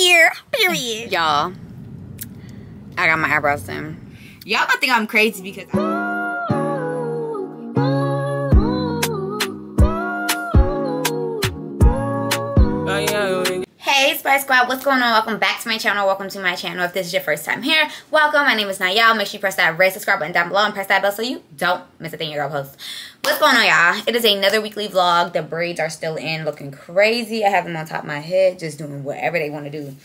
Period. Period. Y'all, I got my eyebrows done. Y'all gonna think I'm crazy because. Hey Squad, what's going on? Welcome back to my channel. Welcome to my channel. If this is your first time here, welcome. My name is Nyell. Make sure you press that red subscribe button down below and press that bell so you don't miss a thing your girl posts. What's going on, y'all? It is another weekly vlog. The braids are still in, looking crazy. I have them on top of my head, just doing whatever they want to do.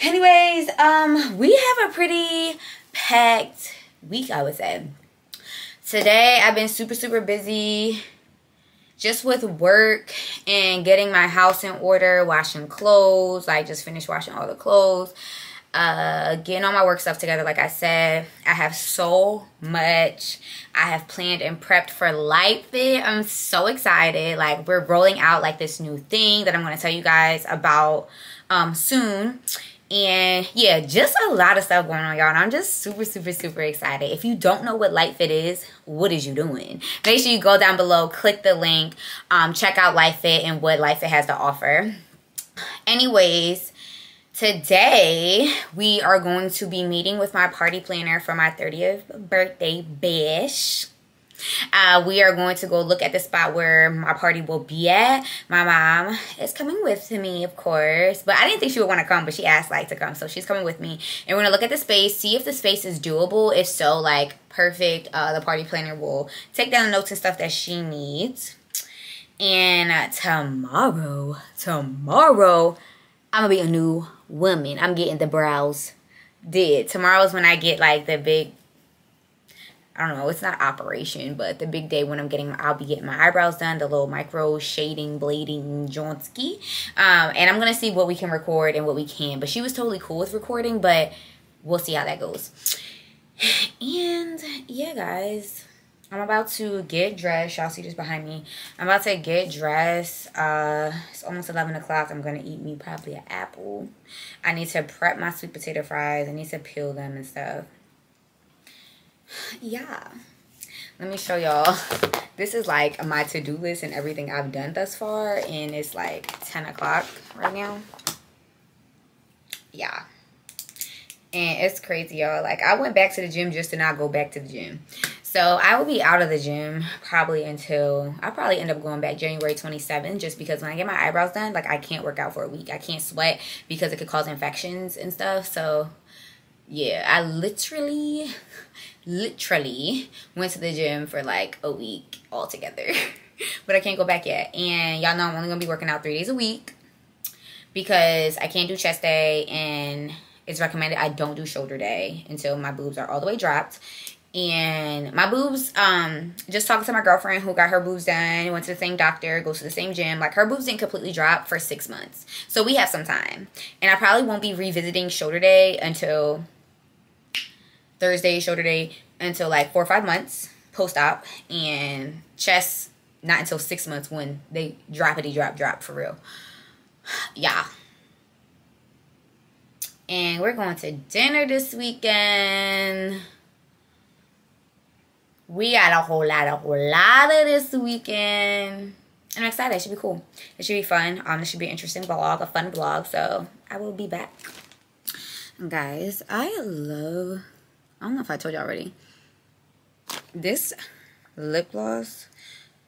Anyways, um, we have a pretty packed week, I would say. Today, I've been super, super busy just with work and getting my house in order, washing clothes. I just finished washing all the clothes. Uh, getting all my work stuff together. Like I said, I have so much I have planned and prepped for LightFit. I'm so excited. Like we're rolling out like this new thing that I'm going to tell you guys about um, soon. And yeah, just a lot of stuff going on, y'all. And I'm just super, super, super excited. If you don't know what LightFit is, what is you doing? Make sure you go down below, click the link, um, check out LightFit and what LightFit has to offer. Anyways, today we are going to be meeting with my party planner for my 30th birthday bash. Uh, we are going to go look at the spot where my party will be at. My mom is coming with me, of course, but I didn't think she would want to come, but she asked like to come, so she's coming with me. And we're gonna look at the space, see if the space is doable. If so, like perfect. Uh, the party planner will take down the notes and stuff that she needs. And uh, tomorrow, tomorrow, I'm gonna be a new woman. I'm getting the brows did. Tomorrow is when I get like the big I don't know, it's not operation, but the big day when I'm getting, I'll be getting my eyebrows done, the little micro shading, blading, Johnsky. Um, and I'm going to see what we can record and what we can. But she was totally cool with recording, but we'll see how that goes. And yeah, guys, I'm about to get dressed. Y'all see this behind me. I'm about to get dressed. Uh, it's almost 11 o'clock. I'm going to eat me probably an apple. I need to prep my sweet potato fries. I need to peel them and stuff yeah. Let me show y'all. This is like my to-do list and everything i've done thus far and it's like 10 o'clock right now. Yeah. And it's crazy y'all. Like i went back to the gym just to not go back to the gym. So I will be out of the gym probably until I'll probably end up going back January 27th just because when I get my eyebrows done, like I can't work out for a week. I can't sweat because it could cause infections and stuff. So yeah, I literally literally went to the gym for like a week altogether. but I can't go back yet. And y'all know I'm only going to be working out three days a week because I can't do chest day and it's recommended I don't do shoulder day until my boobs are all the way dropped. And my boobs, um, just talking to my girlfriend who got her boobs done, went to the same doctor, goes to the same gym. Like her boobs didn't completely drop for six months. So we have some time. And I probably won't be revisiting shoulder day until Thursday, shoulder day until like four or five months post op, and chest not until six months when they droppity drop drop for real. Yeah. And we're going to dinner this weekend. We got a whole lot, a whole lot of this weekend. And I'm excited. It should be cool. It should be fun. Um, it should be an interesting vlog, a fun vlog. So I will be back. Guys, I love I don't know if I told you already. This lip gloss,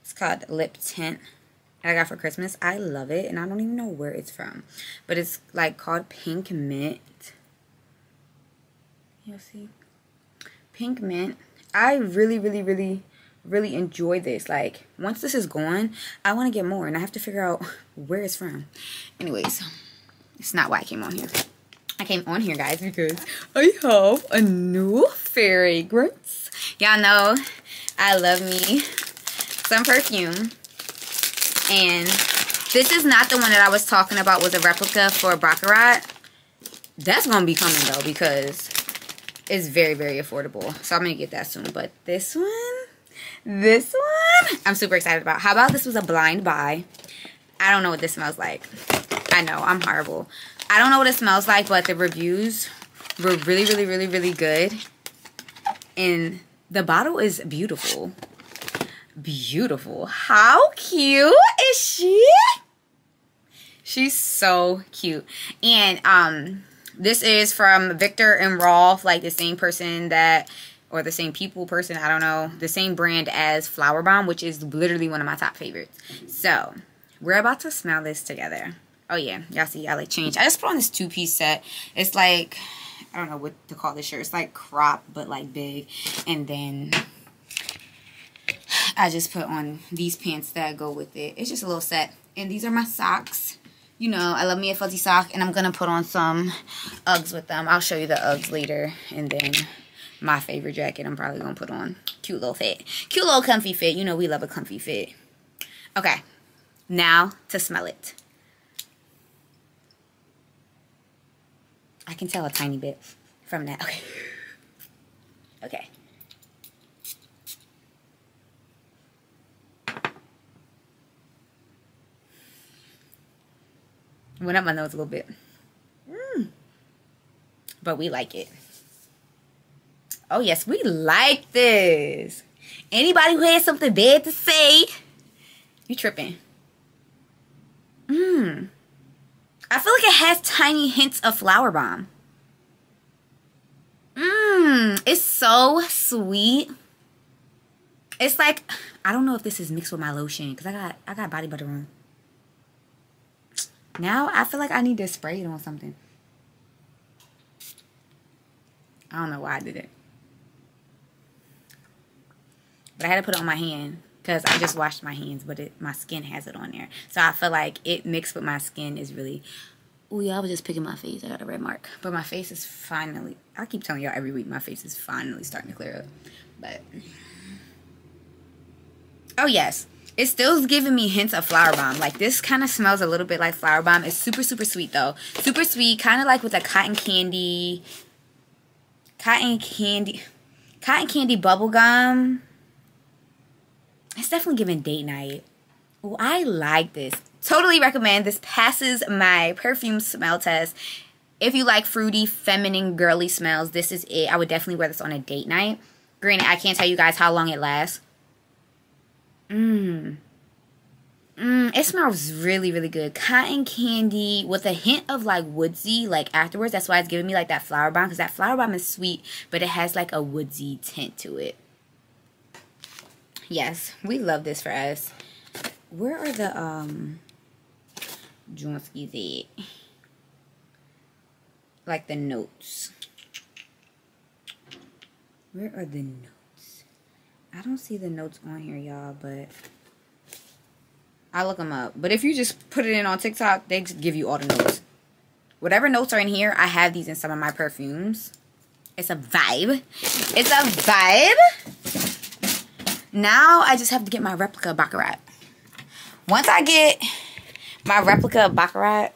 it's called Lip Tint. I got for Christmas. I love it, and I don't even know where it's from. But it's like called Pink Mint. You'll see. Pink Mint. I really, really, really, really enjoy this. Like, once this is gone, I want to get more, and I have to figure out where it's from. Anyways, it's not why I came on here. I came on here, guys, because I have a new fragrance. Y'all know I love me some perfume. And this is not the one that I was talking about was a replica for Baccarat. That's going to be coming, though, because it's very, very affordable. So I'm going to get that soon. But this one, this one, I'm super excited about. How about this was a blind buy? I don't know what this smells like. I know, I'm horrible. I don't know what it smells like, but the reviews were really, really, really, really good. And the bottle is beautiful. Beautiful. How cute is she? She's so cute. And um this is from Viktor and Rolf, like the same person that or the same people person, I don't know, the same brand as Flowerbomb, which is literally one of my top favorites. So, we're about to smell this together. Oh yeah, y'all see I like changed. I just put on this two-piece set. It's like I don't know what to call this shirt. It's like crop but like big. And then I just put on these pants that go with it. It's just a little set. And these are my socks. You know, I love me a fuzzy sock. And I'm going to put on some Uggs with them. I'll show you the Uggs later. And then my favorite jacket I'm probably going to put on. Cute little fit. Cute little comfy fit. You know we love a comfy fit. Okay. Now to smell it. I can tell a tiny bit from that. Okay. Okay. Went up my nose a little bit. Mm. But we like it. Oh, yes, we like this. Anybody who has something bad to say, you tripping. Mmm. Like it has tiny hints of flower bomb. Mmm. It's so sweet. It's like, I don't know if this is mixed with my lotion because I got, I got body butter on. Now I feel like I need to spray it on something. I don't know why I did it. But I had to put it on my hand because I just washed my hands, but it, my skin has it on there. So I feel like it mixed with my skin is really... Oh, yeah, I was just picking my face. I got a red mark. But my face is finally... I keep telling y'all every week my face is finally starting to clear up. But... Oh, yes. It still giving me hints of flower bomb. Like, this kind of smells a little bit like flower bomb. It's super, super sweet, though. Super sweet. Kind of like with a cotton candy... Cotton candy... Cotton candy bubble gum it's definitely giving date night. Oh, I like this. Totally recommend. This passes my perfume smell test. If you like fruity, feminine, girly smells, this is it. I would definitely wear this on a date night. Granted, I can't tell you guys how long it lasts. Mmm. Mmm, it smells really, really good. Cotton candy with a hint of like woodsy, like afterwards. That's why it's giving me like that flower bomb. Because that flower bomb is sweet, but it has like a woodsy tint to it. Yes, we love this for us. Where are the um Jonskis at? Like the notes. Where are the notes? I don't see the notes on here, y'all, but I look them up. But if you just put it in on TikTok, they give you all the notes. Whatever notes are in here, I have these in some of my perfumes. It's a vibe. It's a vibe. Now I just have to get my replica Baccarat. Once I get my replica Baccarat,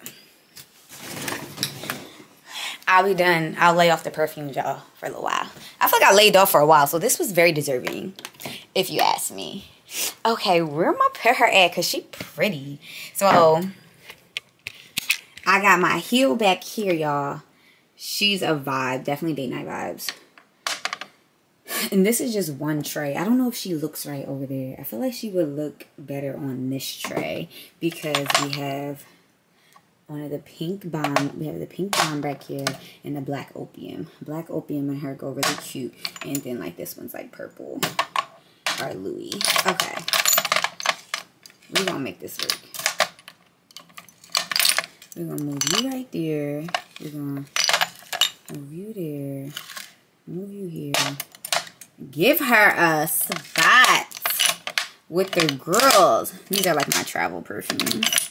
I'll be done. I'll lay off the perfume, y'all, for a little while. I feel like I laid off for a while, so this was very deserving, if you ask me. Okay, where am I put her at? Because she pretty. So, I got my heel back here, y'all. She's a vibe. Definitely date night vibes. And this is just one tray. I don't know if she looks right over there. I feel like she would look better on this tray because we have one of the pink bomb. We have the pink bomb back here and the black opium. Black opium and her go really cute. And then like this one's like purple or Louis. Okay. We're going to make this work. We're going to move you right there. We're going to move you there. Move you here. Give her a spot with the girls. These are like my travel perfumes.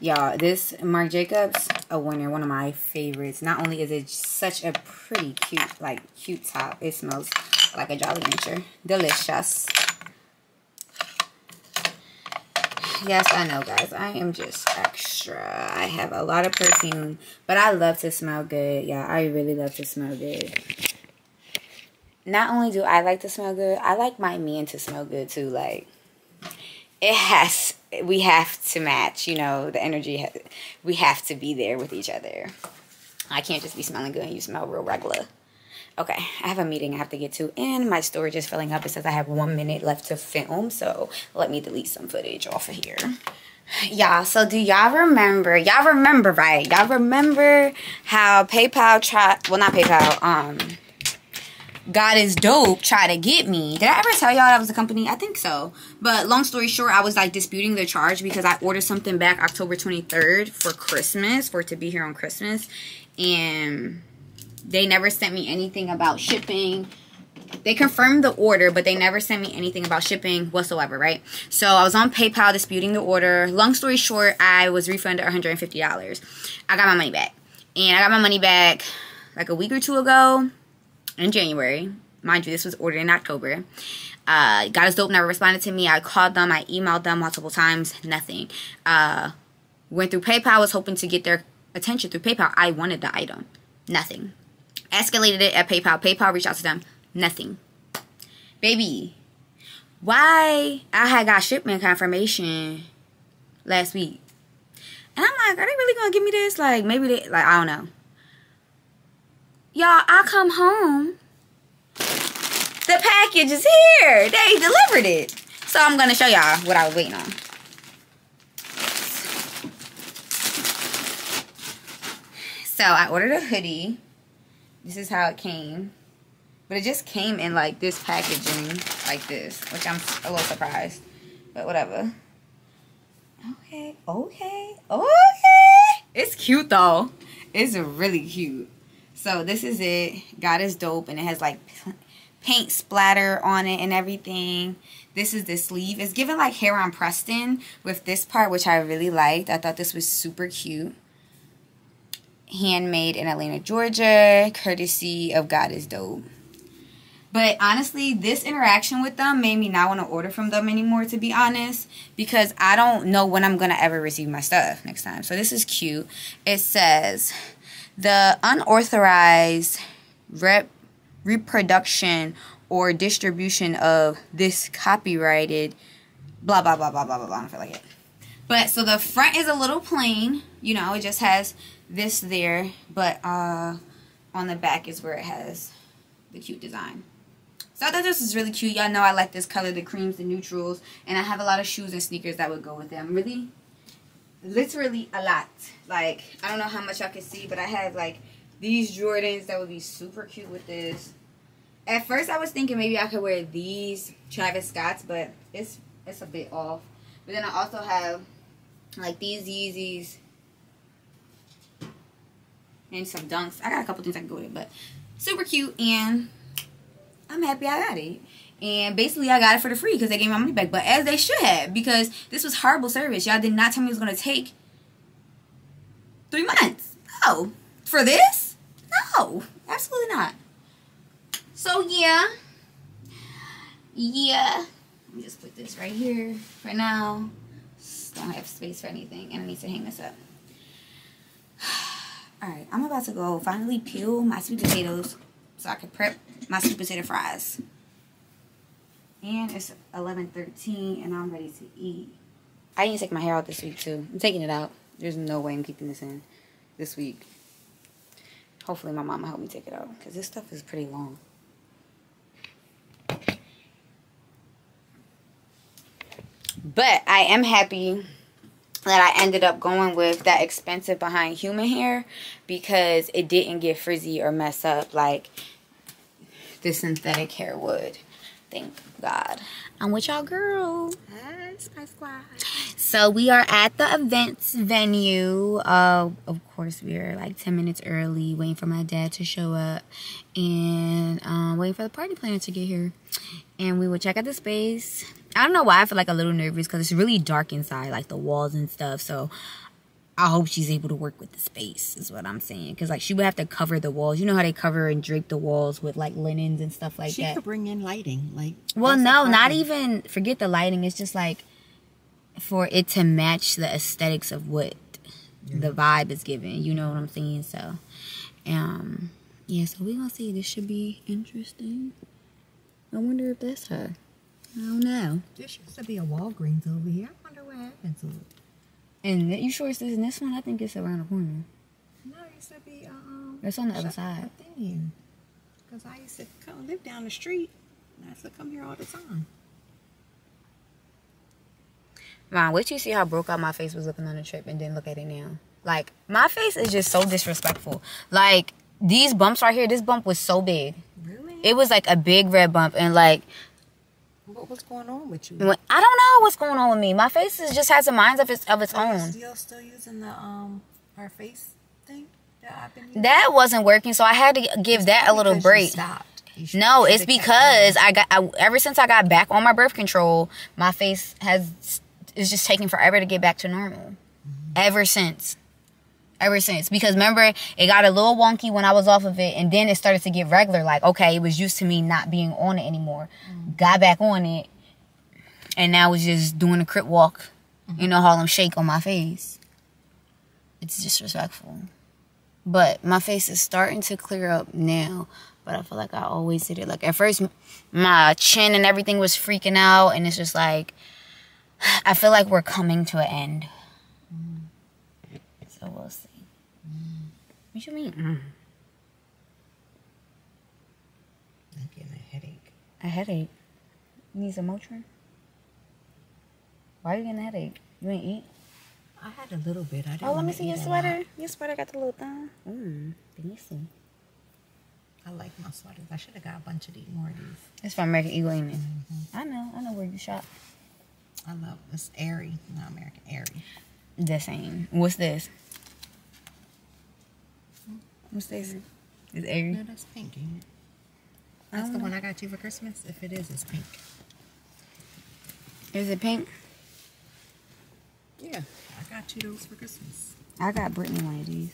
Y'all, this Marc Jacobs, a winner, one of my favorites. Not only is it such a pretty cute, like cute top, it smells like a Jolly Rancher. Delicious. Yes, I know, guys. I am just extra. I have a lot of perfume, but I love to smell good. Yeah, I really love to smell good. Not only do I like to smell good, I like my man to smell good too. Like, it has, we have to match, you know, the energy, we have to be there with each other. I can't just be smelling good and you smell real regular. Okay, I have a meeting I have to get to, and my storage is filling up. It says I have one minute left to film, so let me delete some footage off of here. Y'all, so do y'all remember? Y'all remember, right? Y'all remember how PayPal tried, well, not PayPal, um, God is Dope try to get me. Did I ever tell y'all that was a company? I think so. But long story short, I was like disputing the charge because I ordered something back October 23rd for Christmas, for it to be here on Christmas. And they never sent me anything about shipping. They confirmed the order, but they never sent me anything about shipping whatsoever, right? So I was on PayPal disputing the order. Long story short, I was refunded $150. I got my money back. And I got my money back like a week or two ago in January. Mind you, this was ordered in October. Uh, is Dope never responded to me. I called them. I emailed them multiple times. Nothing. Uh, went through PayPal. Was hoping to get their attention through PayPal. I wanted the item. Nothing. Escalated it at PayPal. PayPal reached out to them. Nothing. Baby, why I had got shipment confirmation last week. And I'm like, are they really gonna give me this? Like maybe they like I don't know. Y'all, I come home. The package is here. They delivered it. So I'm gonna show y'all what I was waiting on. So I ordered a hoodie. This is how it came. But it just came in like this packaging, like this, which I'm a little surprised. But whatever. Okay, okay, okay. It's cute though. It's really cute. So this is it. God is dope, and it has like paint splatter on it and everything. This is the sleeve. It's given like Heron Preston with this part, which I really liked. I thought this was super cute. Handmade in Atlanta, Georgia, courtesy of God is Dope. But honestly, this interaction with them made me not want to order from them anymore, to be honest, because I don't know when I'm going to ever receive my stuff next time. So this is cute. It says, the unauthorized rep reproduction or distribution of this copyrighted blah blah blah blah blah blah blah. I don't feel like it. But so the front is a little plain, you know, it just has this there, but uh on the back is where it has the cute design. So I thought this was really cute. Y'all know I like this color, the creams, the neutrals, and I have a lot of shoes and sneakers that would go with them. Really literally a lot. Like, I don't know how much y'all can see, but I have like these Jordans that would be super cute with this. At first, I was thinking maybe I could wear these Travis Scotts, but it's it's a bit off. But then I also have like these Yeezys and some Dunks. I got a couple things I can go with, but super cute, and I'm happy I got it. And basically, I got it for the free because they gave my money back. But as they should have, because this was horrible service. Y'all did not tell me it was going to take three months. No. For this? No. Absolutely not. So, yeah. Yeah. Let me just put this right here for now. Don't have space for anything. And I need to hang this up. Alright, I'm about to go finally peel my sweet potatoes so I can prep my sweet potato fries. And it's 11.13 and I'm ready to eat. I to take my hair out this week too. I'm taking it out. There's no way I'm keeping this in this week. Hopefully my mom will help me take it out because this stuff is pretty long. But I am happy that I ended up going with that expensive behind human hair because it didn't get frizzy or mess up like the synthetic hair would. Thank God. I'm with y'all girl. Hi, Spice Squad. So we are at the events venue. Uh, of course, we are like 10 minutes early, waiting for my dad to show up and um, waiting for the party planner to get here. And we will check out the space. I don't know why I feel like a little nervous because it's really dark inside, like the walls and stuff. So I hope she's able to work with the space is what I'm saying. Because like she would have to cover the walls. You know how they cover and drape the walls with like linens and stuff like she that. She could bring in lighting, like. Well, no, not even forget the lighting. It's just like for it to match the aesthetics of what yeah. the vibe is giving. You know what I'm saying? So, um, yeah. So we're gonna see. This should be interesting. I wonder if that's her. I don't know. There used to be a Walgreens over here. I wonder what happened to it. And you sure it's in this one? I think it's around the corner. No, it used to be. Um, it's on the other side. Because I used to come live down the street. And I used to come here all the time. Mom, wait till you see how broke out my face was looking on the trip and then look at it now. Like, my face is just so disrespectful. Like, these bumps right here, this bump was so big. Really? It was like a big red bump and like what was going on with you? when- I don't know what's going on with me. My face is, just has a mind of its of its you own. still still using the um our face thing that I've been using? That wasn't working, so I had to give that a little break. stopped. No, it's because. I got I, ever since I got back on my birth control, my face has is just taking forever to get back to normal. Ever since. Ever since. Because remember, it got a little wonky when I was off of it, and then it started to get regular. Like, okay, it was used to me not being on it anymore. Mm-hmm. Got back on it, and now it's just doing a crip walk, you mm-hmm. know, Harlem shake on my face. It's disrespectful. But my face is starting to clear up now. But I feel like I always did it. Like at first, my chin and everything was freaking out, and it's just like I feel like we're coming to an end. So we'll see. What you mean? Mm. I'm getting a headache. A headache. You need some Motrin? Why are you getting a headache? You ain't eat? I had a little bit. I didn't Oh, let me see your sweater. lot. Your sweater got the little thing. Mmm, fancy. I like my sweaters. I should have got a bunch of these more of these. It's from American Eagle, ain't it? I know. I know where you shop. I love it's Aerie, not American airy. The same. What's this? What's this? Mm. It's Aerie. No, that's pink. That's the one I got you for Christmas. If it is, it's pink. Is it pink? Yeah, I got you those for Christmas. I got Brittany one of these.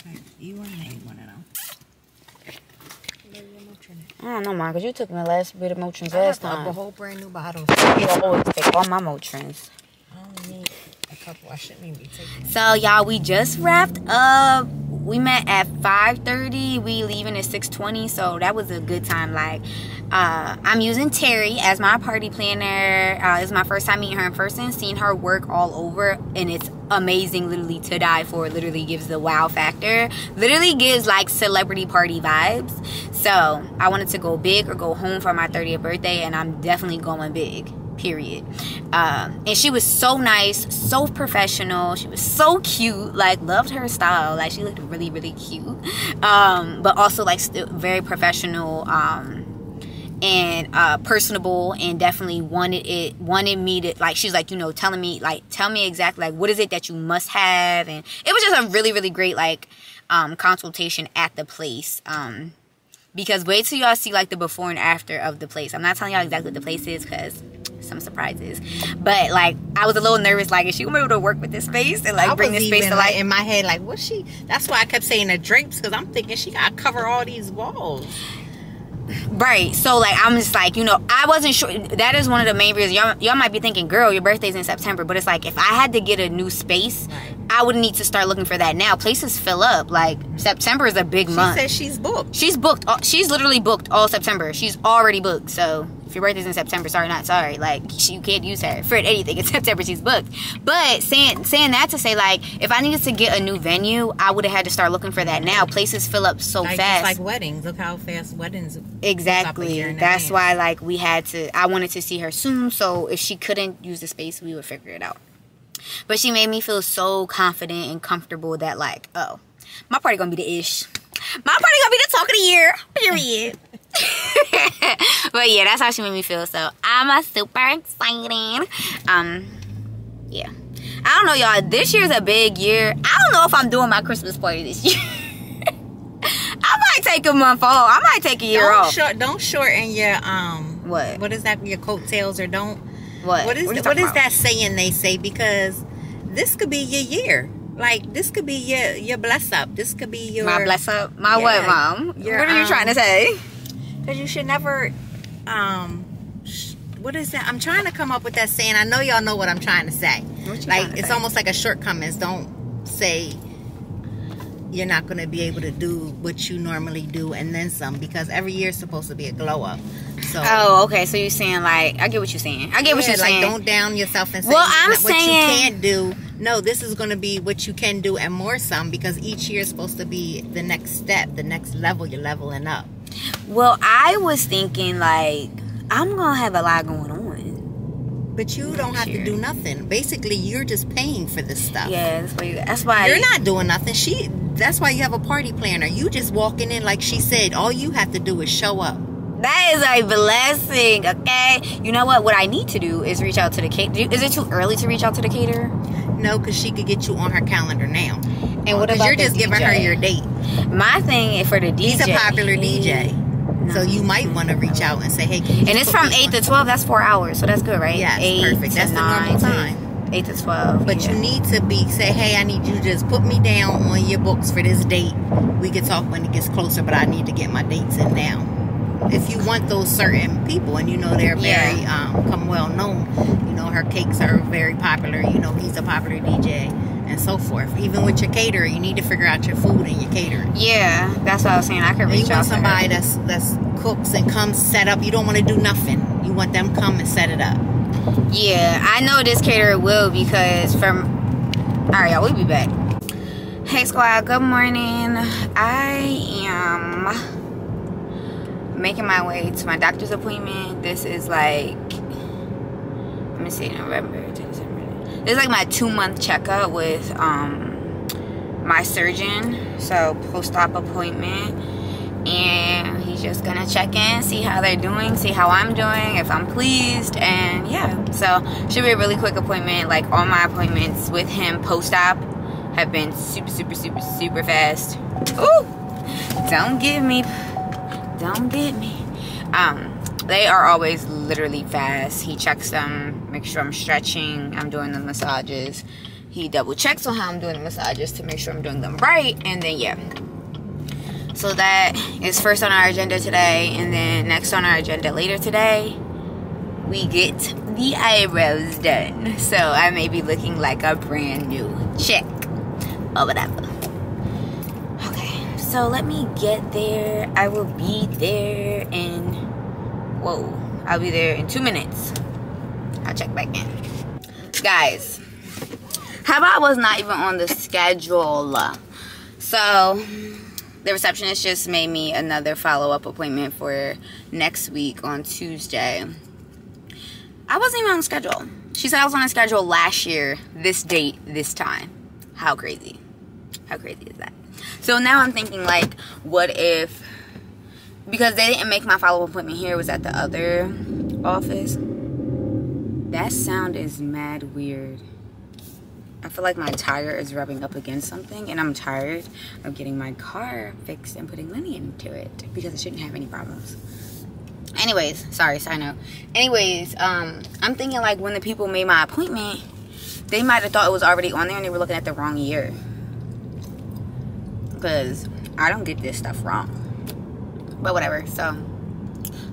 Okay, you want to you one of them. Where your Motrin at? I don't know, Mom, because you took my last bit of Motrins I last time. I have a whole brand new bottle. You always take all my Motrins. I only need a couple. I shouldn't even be taking. So, y'all, we just wrapped up. We met at 5.30. We leaving at 6.20, so that was a good time. Like, uh, I'm using Terry as my party planner. Uh, it's my first time meeting her in person, seeing her work all over, and it's amazing, literally, to die for. It literally gives the wow factor. Literally gives, like, celebrity party vibes. So, I wanted to go big or go home for my 30th birthday, and I'm definitely going big period. Um, and she was so nice so professional. She was so cute like loved her style. Like she looked really really cute. Um, but also like very professional um, and uh, personable and definitely wanted it wanted me to like she's like you know telling me like tell me exactly like what is it that you must have? And it was just a really really great like um, consultation at the place um, because wait till y'all see like the before and after of the place. I'm not telling y'all exactly what the place is because some surprises but like i was a little nervous like is she gonna be able to work with this space and like I bring this space even, to like life in my head, like what's she? That's why I kept saying the drapes because I'm thinking she got to cover all these walls. Right. So like I'm just like, you know, I wasn't sure that is one of the main reasons y'all, y'all might be thinking, girl, your birthday's in September, but it's like if I had to get a new space, Right. I would need to start looking for that now. Places fill up. Like September is a big She month. She says she's booked. she's booked all, she's literally booked all September. She's already booked. So if your birthday's in September, sorry, not sorry. Like she, you can't use her for anything in September. She's booked. But saying saying that to say like if I needed to get a new venue, I would have had to start looking for that now. Places fill up so like, fast. It's like weddings. Look how fast weddings. Exactly. That's why like we had to I wanted to see her soon, so if she couldn't use the space, we would figure it out. But she made me feel so confident and comfortable that like, oh, my party gonna be the ish. My party gonna be the talk of the year. Period. but yeah, that's how she made me feel. So I'm a super excited. Um yeah. I don't know, y'all. This year's a big year. I don't know if I'm doing my Christmas party this year. I might take a month off. I might take a year Don't off. short. Don't shorten your um. What? What is that? Your coattails or don't. What? What is What are you what talking is about? that saying they say? Because this could be your year. Like this could be your your bless up. This could be your My bless up. My Yeah, what, mom? your, what are you um, trying to say? Because you should never, um, sh- what is that? I'm trying to come up with that saying. I know y'all know what I'm trying to say. Like to it's say? almost like a shortcomings. Don't say you're not going to be able to do what you normally do and then some because every year is supposed to be a glow up. So Oh, okay. So you're saying like I get what you're saying. I get what you're like saying. don't down yourself and say Well, I'm not- what you can't do. No, this is going to be what you can do and more some because each year is supposed to be the next step, the next level. You're leveling up. Well, I was thinking like I'm gonna have a lot going on. But you don't have Sure. to do nothing. Basically, you're just paying for this stuff. Yeah, that's why. That's why. You're not doing nothing. She. That's why you have a party planner. You just walking in, like she said. All you have to do is show up. That is a blessing. Okay. You know what? What I need to do is reach out to the caterer. Is it too early to reach out to the caterer? No, because she could get you on her calendar now. And what oh, Because about you're just giving her your date. My thing for the DJ. He's a popular DJ. So you might want to reach out and say, "Hey, And it's from eight to twelve. That's four hours, so that's good, right? Yeah, perfect. to That's the nine normal time. Eight to twelve. But yeah. you need to be say, hey, I need you to just put me down on your books for this date. We can talk when it gets closer, but I need to get my dates in now. If you want those certain people, and you know they're Yeah. very um, come well known, you know her cakes are very popular. You know he's a popular DJ, and so forth. Even with your caterer, you need to figure out your food and your catering. Yeah, that's what I was saying. I could And you reach out want to somebody that's that's cooks and comes set up. You don't want to do nothing. You want them come and set it up. Yeah, I know this caterer will because from. All right, y'all, we'll be back. Hey, squad. Good morning. I am making my way to my doctor's appointment. This is like. Let me see, November, Is like my two month checkup with um my surgeon. So post op appointment and he's just gonna check in, see how they're doing, see how I'm doing, if I'm pleased, and yeah. So should be a really quick appointment. Like all my appointments with him post-op have been super, super, super, super fast. Ooh, don't get me, don't get me. Um, they are always literally fast. He checks them, make sure I'm stretching, I'm doing the massages. He double checks on how I'm doing the massages to make sure I'm doing them right, and then yeah. So that is first on our agenda today, and then next on our agenda later today, we get the eyebrows done. So I may be looking like a brand new chick or whatever. Okay, so let me get there. I will be there in whoa, I'll be there in two minutes. I'll check back in, guys. How about I was not even on the schedule? So the receptionist just made me another follow-up appointment for next week on Tuesday. I wasn't even on the schedule. She said I was on the schedule last year, this date, this time. How crazy. How crazy is that? So now I'm thinking like, what if because they didn't make my follow-up appointment here, was at the other office. That sound is mad weird. I feel like my tire is rubbing up against something and I'm tired of getting my car fixed and putting money into it because it shouldn't have any problems. Anyways, sorry, side note. Anyways, um, I'm thinking like when the people made my appointment, they might have thought it was already on there and they were looking at the wrong year. Because I don't get this stuff wrong. But whatever, so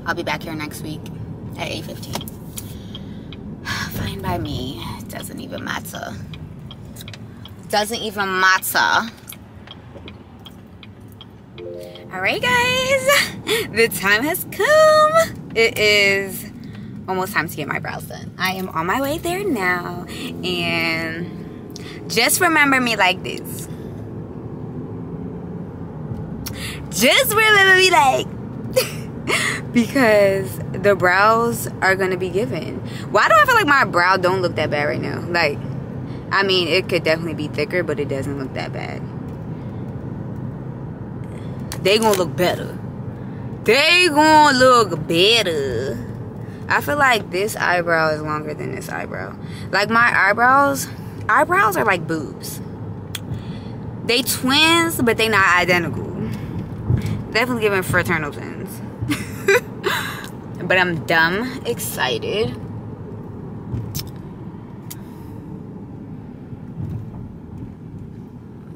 I'll be back here next week at 8.15. Fine by me. It doesn't even matter doesn't even matter. Alright, guys, the time has come. It is almost time to get my brows done. I am on my way there now, and just remember me like this. Just remember me like because the brows are gonna be given. Why do I feel like my brow don't look that bad right now? Like I mean, it could definitely be thicker, but it doesn't look that bad. They gonna look better. They gonna look better. I feel like this eyebrow is longer than this eyebrow. Like my eyebrows, eyebrows are like boobs. They twins, but they not identical. Definitely giving fraternal twins. But I'm dumb excited.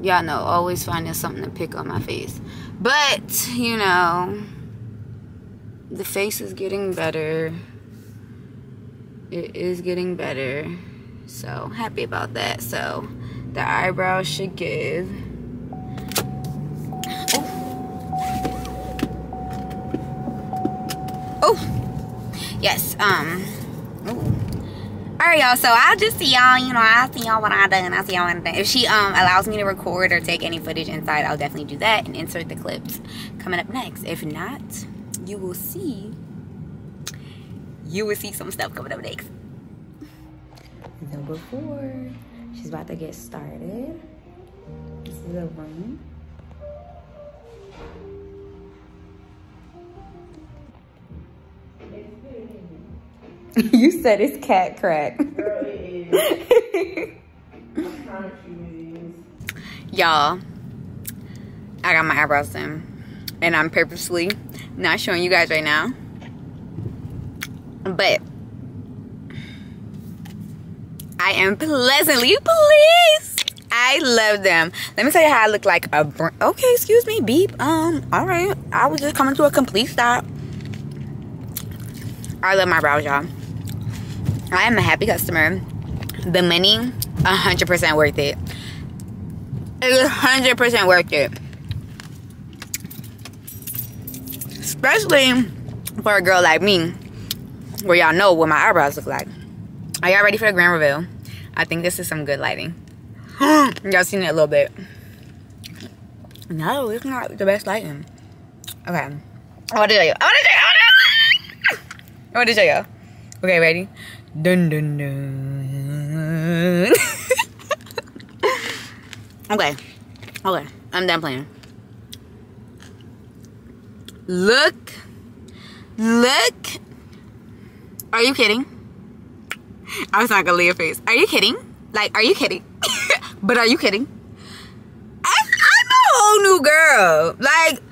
y'all know always finding something to pick on my face. But you know the face is getting better. It is getting better. So happy about that. So the eyebrows should give oh, oh. Yes um Ooh. All right, y'all. So I'll just see y'all. You know, I'll see y'all when I done. I'll see y'all when I'm done. If she um allows me to record or take any footage inside, I'll definitely do that and insert the clips coming up next. If not, you will see. You will see some stuff coming up next. Number four. she's about to get started, this is the room. you said it's cat crack. Girl, it is. You it is. Y'all, I got my eyebrows done. And I'm purposely not showing you guys right now. But I am pleasantly pleased. I love them. Let me tell you how I look like a br- okay, excuse me, beep. Um, all right. I was just coming to a complete stop. I love my brows, y'all. I am a happy customer. The money, 100% worth it. It is 100% worth it. Especially for a girl like me, where y'all know what my eyebrows look like. Are y'all ready for the grand reveal? I think this is some good lighting. y'all seen it a little bit. No, it's not the best lighting. Okay. I want to show you. I want to show you. I want to show you. Okay, ready? Dun dun dun. okay. Okay. I'm done playing. Look. Look. Are you kidding? I was not gonna leave a face. Are you kidding? Like, are you kidding? but are you kidding? I, I'm a whole new girl. Like,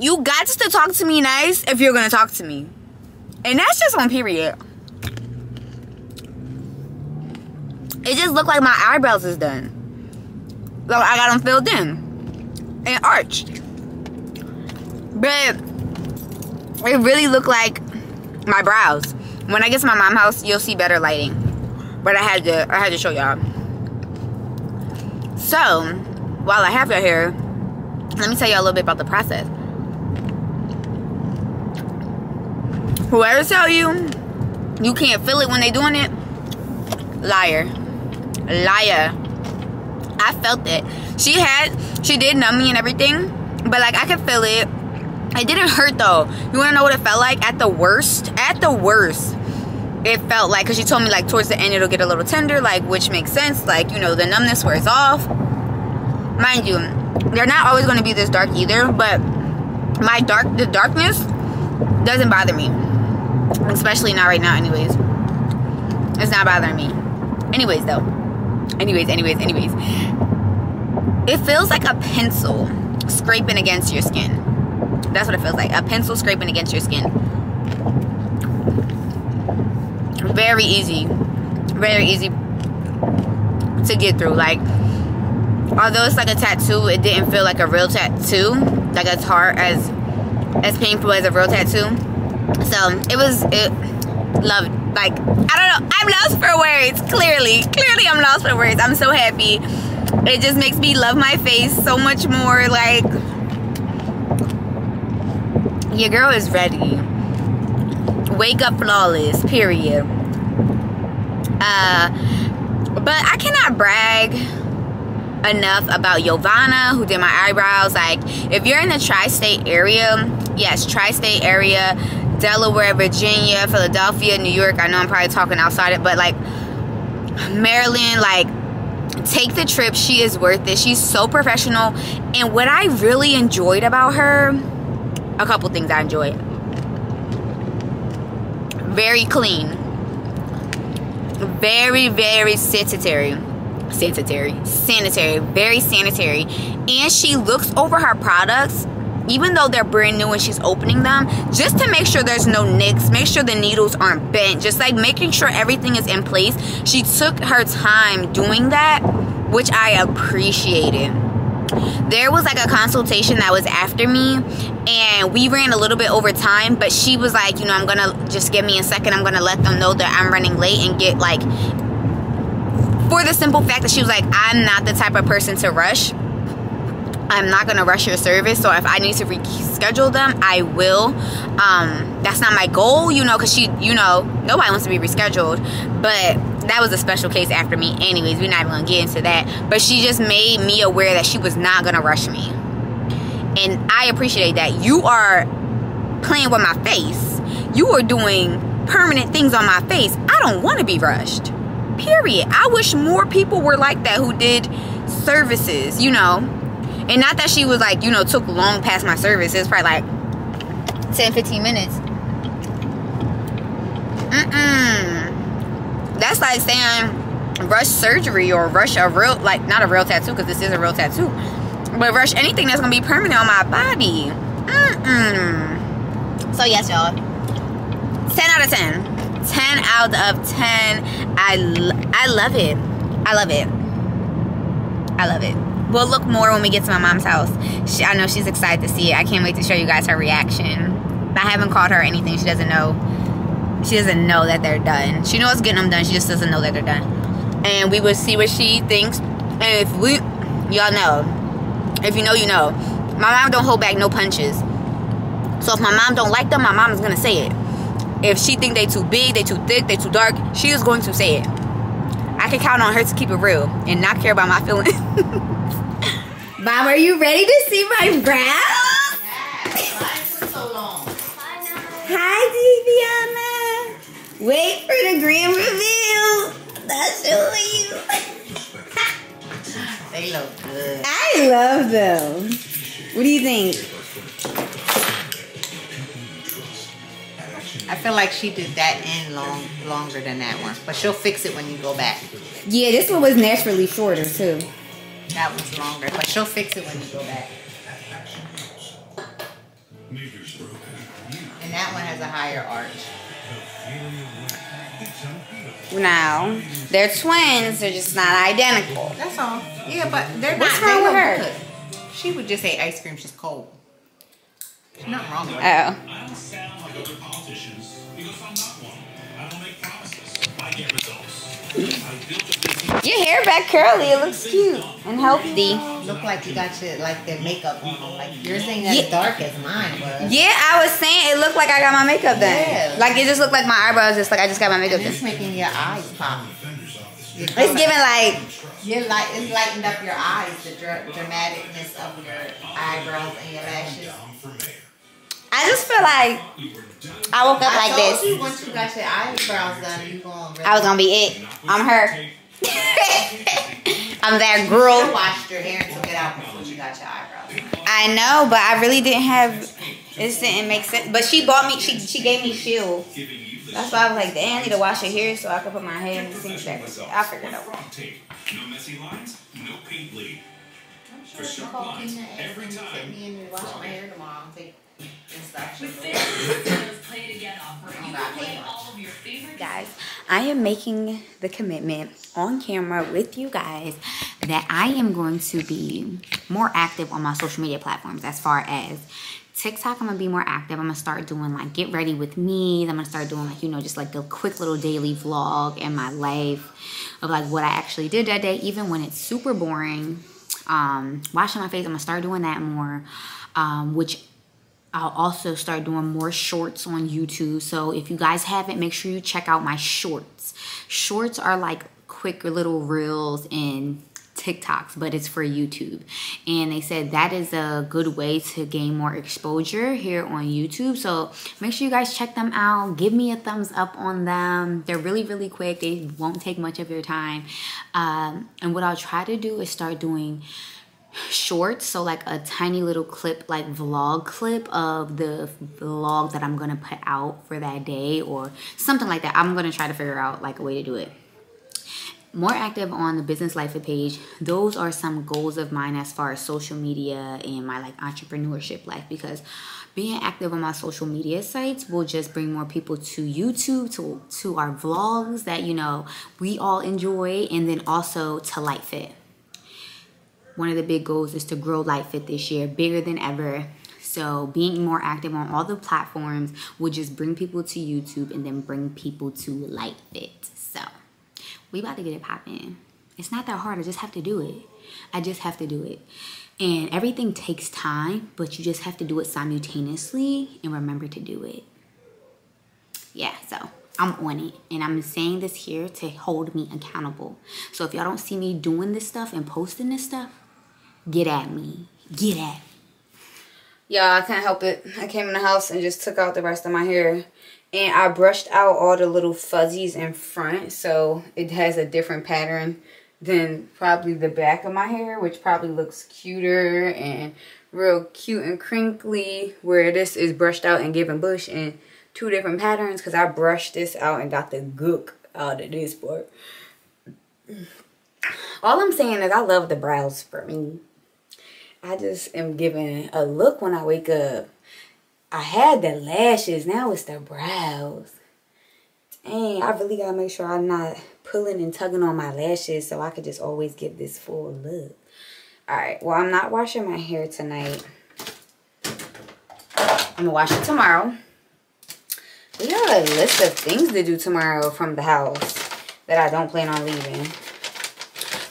you got to talk to me nice if you're gonna talk to me. And that's just on period. It just looked like my eyebrows is done. Like I got them filled in and arched. But it really looked like my brows. When I get to my mom's house, you'll see better lighting. But I had to I had to show y'all. So, while I have your hair, let me tell y'all a little bit about the process. Whoever tell you you can't feel it when they doing it, liar. Liar. I felt it. She had, she did numb me and everything, but like I could feel it. It didn't hurt though. You wanna know what it felt like? At the worst, at the worst, it felt like, cause she told me like towards the end it'll get a little tender, like which makes sense. Like you know the numbness wears off. Mind you, they're not always gonna be this dark either, but my dark, the darkness doesn't bother me, especially not right now. Anyways, it's not bothering me. Anyways though, anyways, anyways, anyways, it feels like a pencil scraping against your skin. That's what it feels like. A pencil scraping against your skin. Very easy. Very easy to get through. Like, although it's like a tattoo, it didn't feel like a real tattoo. Like as hard as as painful as a real tattoo. So it was it loved like I don't know. I'm lost for words. Clearly. Clearly I'm lost for words. I'm so happy. It just makes me love my face so much more like your girl is ready. Wake up flawless, period. Uh, but I cannot brag enough about Yovana, who did my eyebrows. Like, if you're in the tri state area, yes, tri state area, Delaware, Virginia, Philadelphia, New York. I know I'm probably talking outside it, but like Maryland, like take the trip. She is worth it. She's so professional. And what I really enjoyed about her, a couple things I enjoyed. Very clean. Very, very sanitary. Sanitary. Sanitary. Very sanitary. And she looks over her products even though they're brand new and she's opening them, just to make sure there's no nicks, make sure the needles aren't bent, just like making sure everything is in place. She took her time doing that, which I appreciated. There was like a consultation that was after me, and we ran a little bit over time, but she was like, you know, I'm gonna just give me a second, I'm gonna let them know that I'm running late and get like, for the simple fact that she was like, I'm not the type of person to rush. I'm not gonna rush your service. So if I need to reschedule them, I will. Um, that's not my goal, you know, because she, you know, nobody wants to be rescheduled. But that was a special case after me. Anyways, we're not even gonna get into that. But she just made me aware that she was not gonna rush me. And I appreciate that. You are playing with my face. You are doing permanent things on my face. I don't want to be rushed. Period. I wish more people were like that who did services, you know. And not that she was like, you know, took long past my service. It was probably like 10, 15 minutes. Mm-mm. That's like saying rush surgery or rush a real, like, not a real tattoo because this is a real tattoo. But rush anything that's going to be permanent on my body. Mm-mm. So, yes, y'all. 10 out of 10. 10 out of 10. I, I love it. I love it. I love it. We'll look more when we get to my mom's house. She, I know she's excited to see it. I can't wait to show you guys her reaction. I haven't called her anything. She doesn't know. She doesn't know that they're done. She knows getting them done. She just doesn't know that they're done. And we will see what she thinks. And if we, y'all know, if you know, you know. My mom don't hold back no punches. So if my mom don't like them, my mom is gonna say it. If she think they too big, they too thick, they too dark, she is going to say it. I can count on her to keep it real and not care about my feelings. Mom, are you ready to see my brows? Hi, Diviana. Wait for the grand reveal. That's you. They look good. I love them. What do you think? I feel like she did that in long longer than that one, but she'll fix it when you go back. Yeah, this one was naturally shorter too. That one's longer, but she'll fix it when you go back. And that one has a higher arch. Now, they're twins, they're just not identical. That's all. Yeah, but they're What's not. wrong with her? good. She would just say ice cream. She's cold. There's nothing wrong with it. Oh. I don't sound like other politicians because I'm not one. I don't make promises. I get results. I built a business. Your hair back curly, it looks cute and healthy. Look like you got your like the makeup on. Like yours ain't as Yeah. dark as mine was. Yeah, I was saying it looked like I got my makeup done. Yeah. Like it just looked like my eyebrows, just like I just got my makeup And done. it's making your eyes pop. Your It's giving like You're light. It's lightened up your eyes. The dra- dramaticness of your eyebrows and your lashes. I just feel like I woke up I like told this. you once you got your eyebrows done, you going. Really I was gonna be it. I'm her. I'm that You girl. washed your hair and took it out before you got your eyebrows. I know, but I really didn't have. It didn't make sense. But she bought me. She she gave me shield. That's why I was like, damn, I need to wash your hair so I can put my hair in the sink back. I'll figure it out. Front. No messy lines, no paint bleed. For sharp lines, every time. take me in to wash my hair tomorrow Guys, I am making the commitment on camera with you guys that I am going to be more active on my social media platforms as far as TikTok, I'm gonna be more active. I'm gonna start doing like get ready with me. I'm gonna start doing like, you know, just like the quick little daily vlog in my life of like what I actually did that day, even when it's super boring. Um, washing my face, I'm gonna start doing that more. Um, which I'll also start doing more shorts on YouTube. So if you guys haven't, make sure you check out my shorts. Shorts are like quick little reels and TikToks, but it's for YouTube. And they said that is a good way to gain more exposure here on YouTube. So make sure you guys check them out. Give me a thumbs up on them. They're really, really quick. They won't take much of your time. Um, and what I'll try to do is start doing shorts so like a tiny little clip like vlog clip of the vlog that i'm gonna put out for that day or something like that. I'm gonna try to figure out like a way to do it. More active on the business life page those are some goals of mine as far as social media and my like entrepreneurship life because being active on my social media sites will just bring more people to youtube to to our vlogs that you know we all enjoy and then also to LightFit one of the big goals is to grow LightFit this year, bigger than ever. So being more active on all the platforms will just bring people to YouTube and then bring people to Light Fit. So we about to get it popping. It's not that hard. I just have to do it. I just have to do it. And everything takes time, but you just have to do it simultaneously and remember to do it. yeah, so I'm on it. And I'm saying this here to hold me accountable. So if y'all don't see me doing this stuff and posting this stuff, get at me. Get at me. Y'all, I can't help it. I came in the house and just took out the rest of my hair. And I brushed out all the little fuzzies in front. So it has a different pattern than probably the back of my hair. Which probably looks cuter and real cute and crinkly. Where this is brushed out and given bush in two different patterns because I brushed this out and got the gook out of this part. All I'm saying is I love the brows for me. I just am giving a look when I wake up. I had the lashes, now it's the brows. Dang, I really gotta make sure I'm not pulling and tugging on my lashes so I could just always give this full look. Alright, well I'm not washing my hair tonight. I'm gonna wash it tomorrow. We got a list of things to do tomorrow from the house that I don't plan on leaving.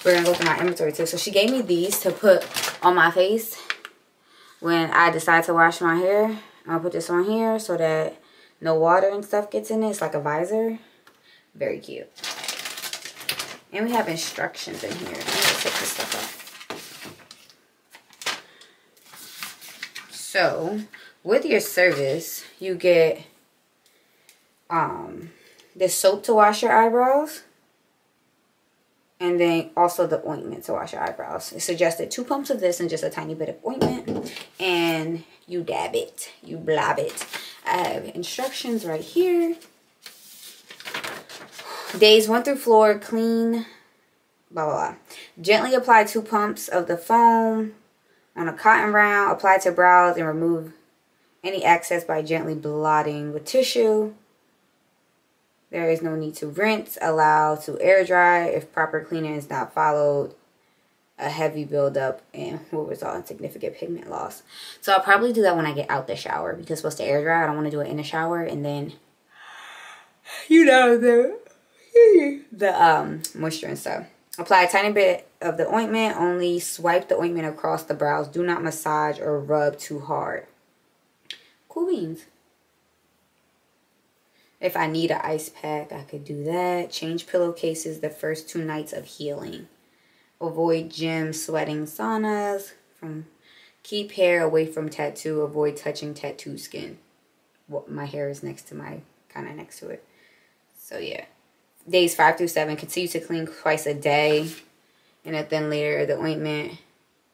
We're gonna go through my inventory too. So she gave me these to put on my face when I decide to wash my hair. I'll put this on here so that no water and stuff gets in it. It's like a visor. Very cute. And we have instructions in here. Take this stuff off. So, with your service, you get um, the soap to wash your eyebrows. And then also the ointment to wash your eyebrows. It suggested two pumps of this and just a tiny bit of ointment. And you dab it. You blob it. I have instructions right here. Days one through four, clean, blah, blah, blah. Gently apply two pumps of the foam on a cotton round. Apply to brows and remove any excess by gently blotting with tissue. There is no need to rinse. Allow to air dry. If proper cleaning is not followed, a heavy buildup and will result in significant pigment loss. So I'll probably do that when I get out the shower because supposed to air dry. I don't want to do it in the shower and then, you know, the, the um moisture and stuff. Apply a tiny bit of the ointment. Only swipe the ointment across the brows. Do not massage or rub too hard. Cool beans. If I need an ice pack, I could do that. Change pillowcases the first two nights of healing. Avoid gym, sweating, saunas. From keep hair away from tattoo. Avoid touching tattoo skin. Well, my hair is next to my kind of next to it. So yeah, days five through seven. Continue to clean twice a day, and a thin layer of the ointment.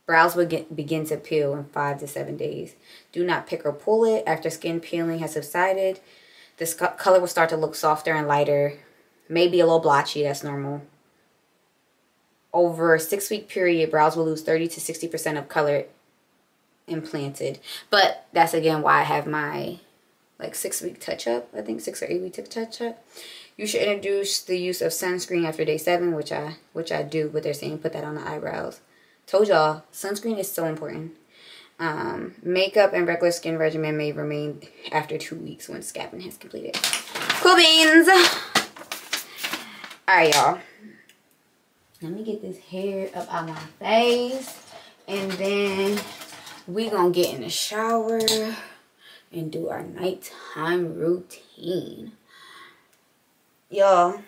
Brows will get, begin to peel in five to seven days. Do not pick or pull it after skin peeling has subsided. This color will start to look softer and lighter. Maybe a little blotchy, that's normal. Over a six week period, brows will lose 30 to 60% of color implanted. But that's again why I have my like six week touch up. I think six or eight week touch up. You should introduce the use of sunscreen after day seven, which I which I do, but they're saying put that on the eyebrows. Told y'all, sunscreen is so important. Um, makeup and regular skin regimen may remain after two weeks when scabbing has completed. Cool beans. All right, y'all. Let me get this hair up on my face. And then we gonna get in the shower and do our nighttime routine. Y'all,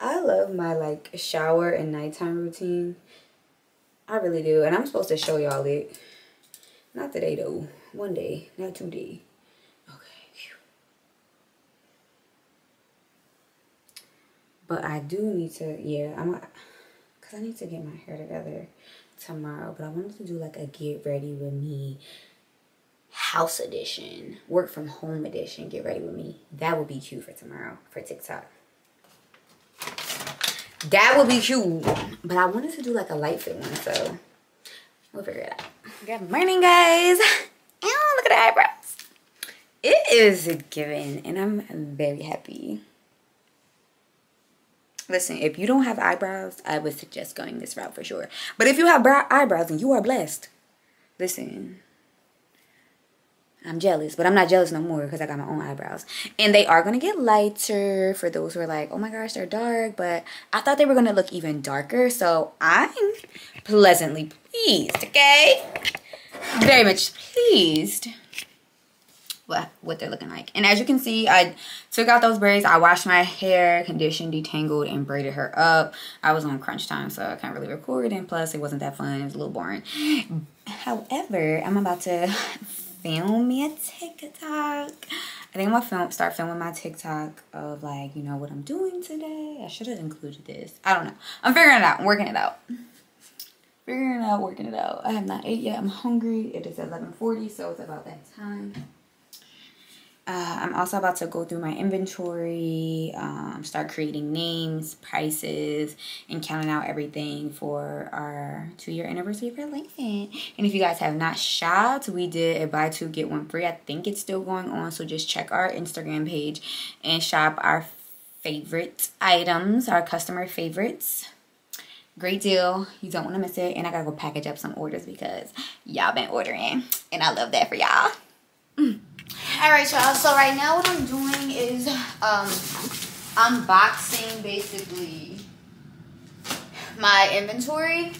I love my like shower and nighttime routine. I really do. And I'm supposed to show y'all it. Not today though. Oh one day. Not today. Okay. Whew. But I do need to, yeah, I'm because I need to get my hair together tomorrow. But I wanted to do like a get ready with me house edition, work from home edition, get ready with me. That would be cute for tomorrow for TikTok. That would be cute. But I wanted to do like a LightFit one, so we'll figure it out. Good morning, guys. Oh, look at the eyebrows. It is a given, and I'm very happy. Listen, if you don't have eyebrows, I would suggest going this route for sure. But if you have brow eyebrows and you are blessed, listen, I'm jealous, but I'm not jealous no more because I got my own eyebrows. And they are going to get lighter for those who are like, oh my gosh, they're dark. But I thought they were going to look even darker. So I'm pleasantly pleased, okay? Very much pleased. what what they're looking like. And as you can see, I took out those braids. I washed my hair, conditioned, detangled, and braided her up. I was on crunch time, so I can't really record. And plus, it wasn't that fun. It was a little boring. However, I'm about to film me a TikTok. I think I'm gonna film, start filming my TikTok of like, you know, what I'm doing today. I should have included this. I don't know. I'm figuring it out. I'm working it out. Figuring out, working it out. I have not ate yet. I'm hungry. It is 11:40, so it's about that time. Uh, I'm also about to go through my inventory, um, start creating names, prices, and counting out everything for our two year anniversary for Lincoln. And if you guys have not shopped, we did a buy two, get one free. I think it's still going on. So just check our Instagram page and shop our favorite items, our customer favorites. Great deal. You don't want to miss it. And I got to go package up some orders because y'all been ordering. And I love that for y'all. Mm. All right, y'all. So right now what I'm doing is um, unboxing basically my inventory.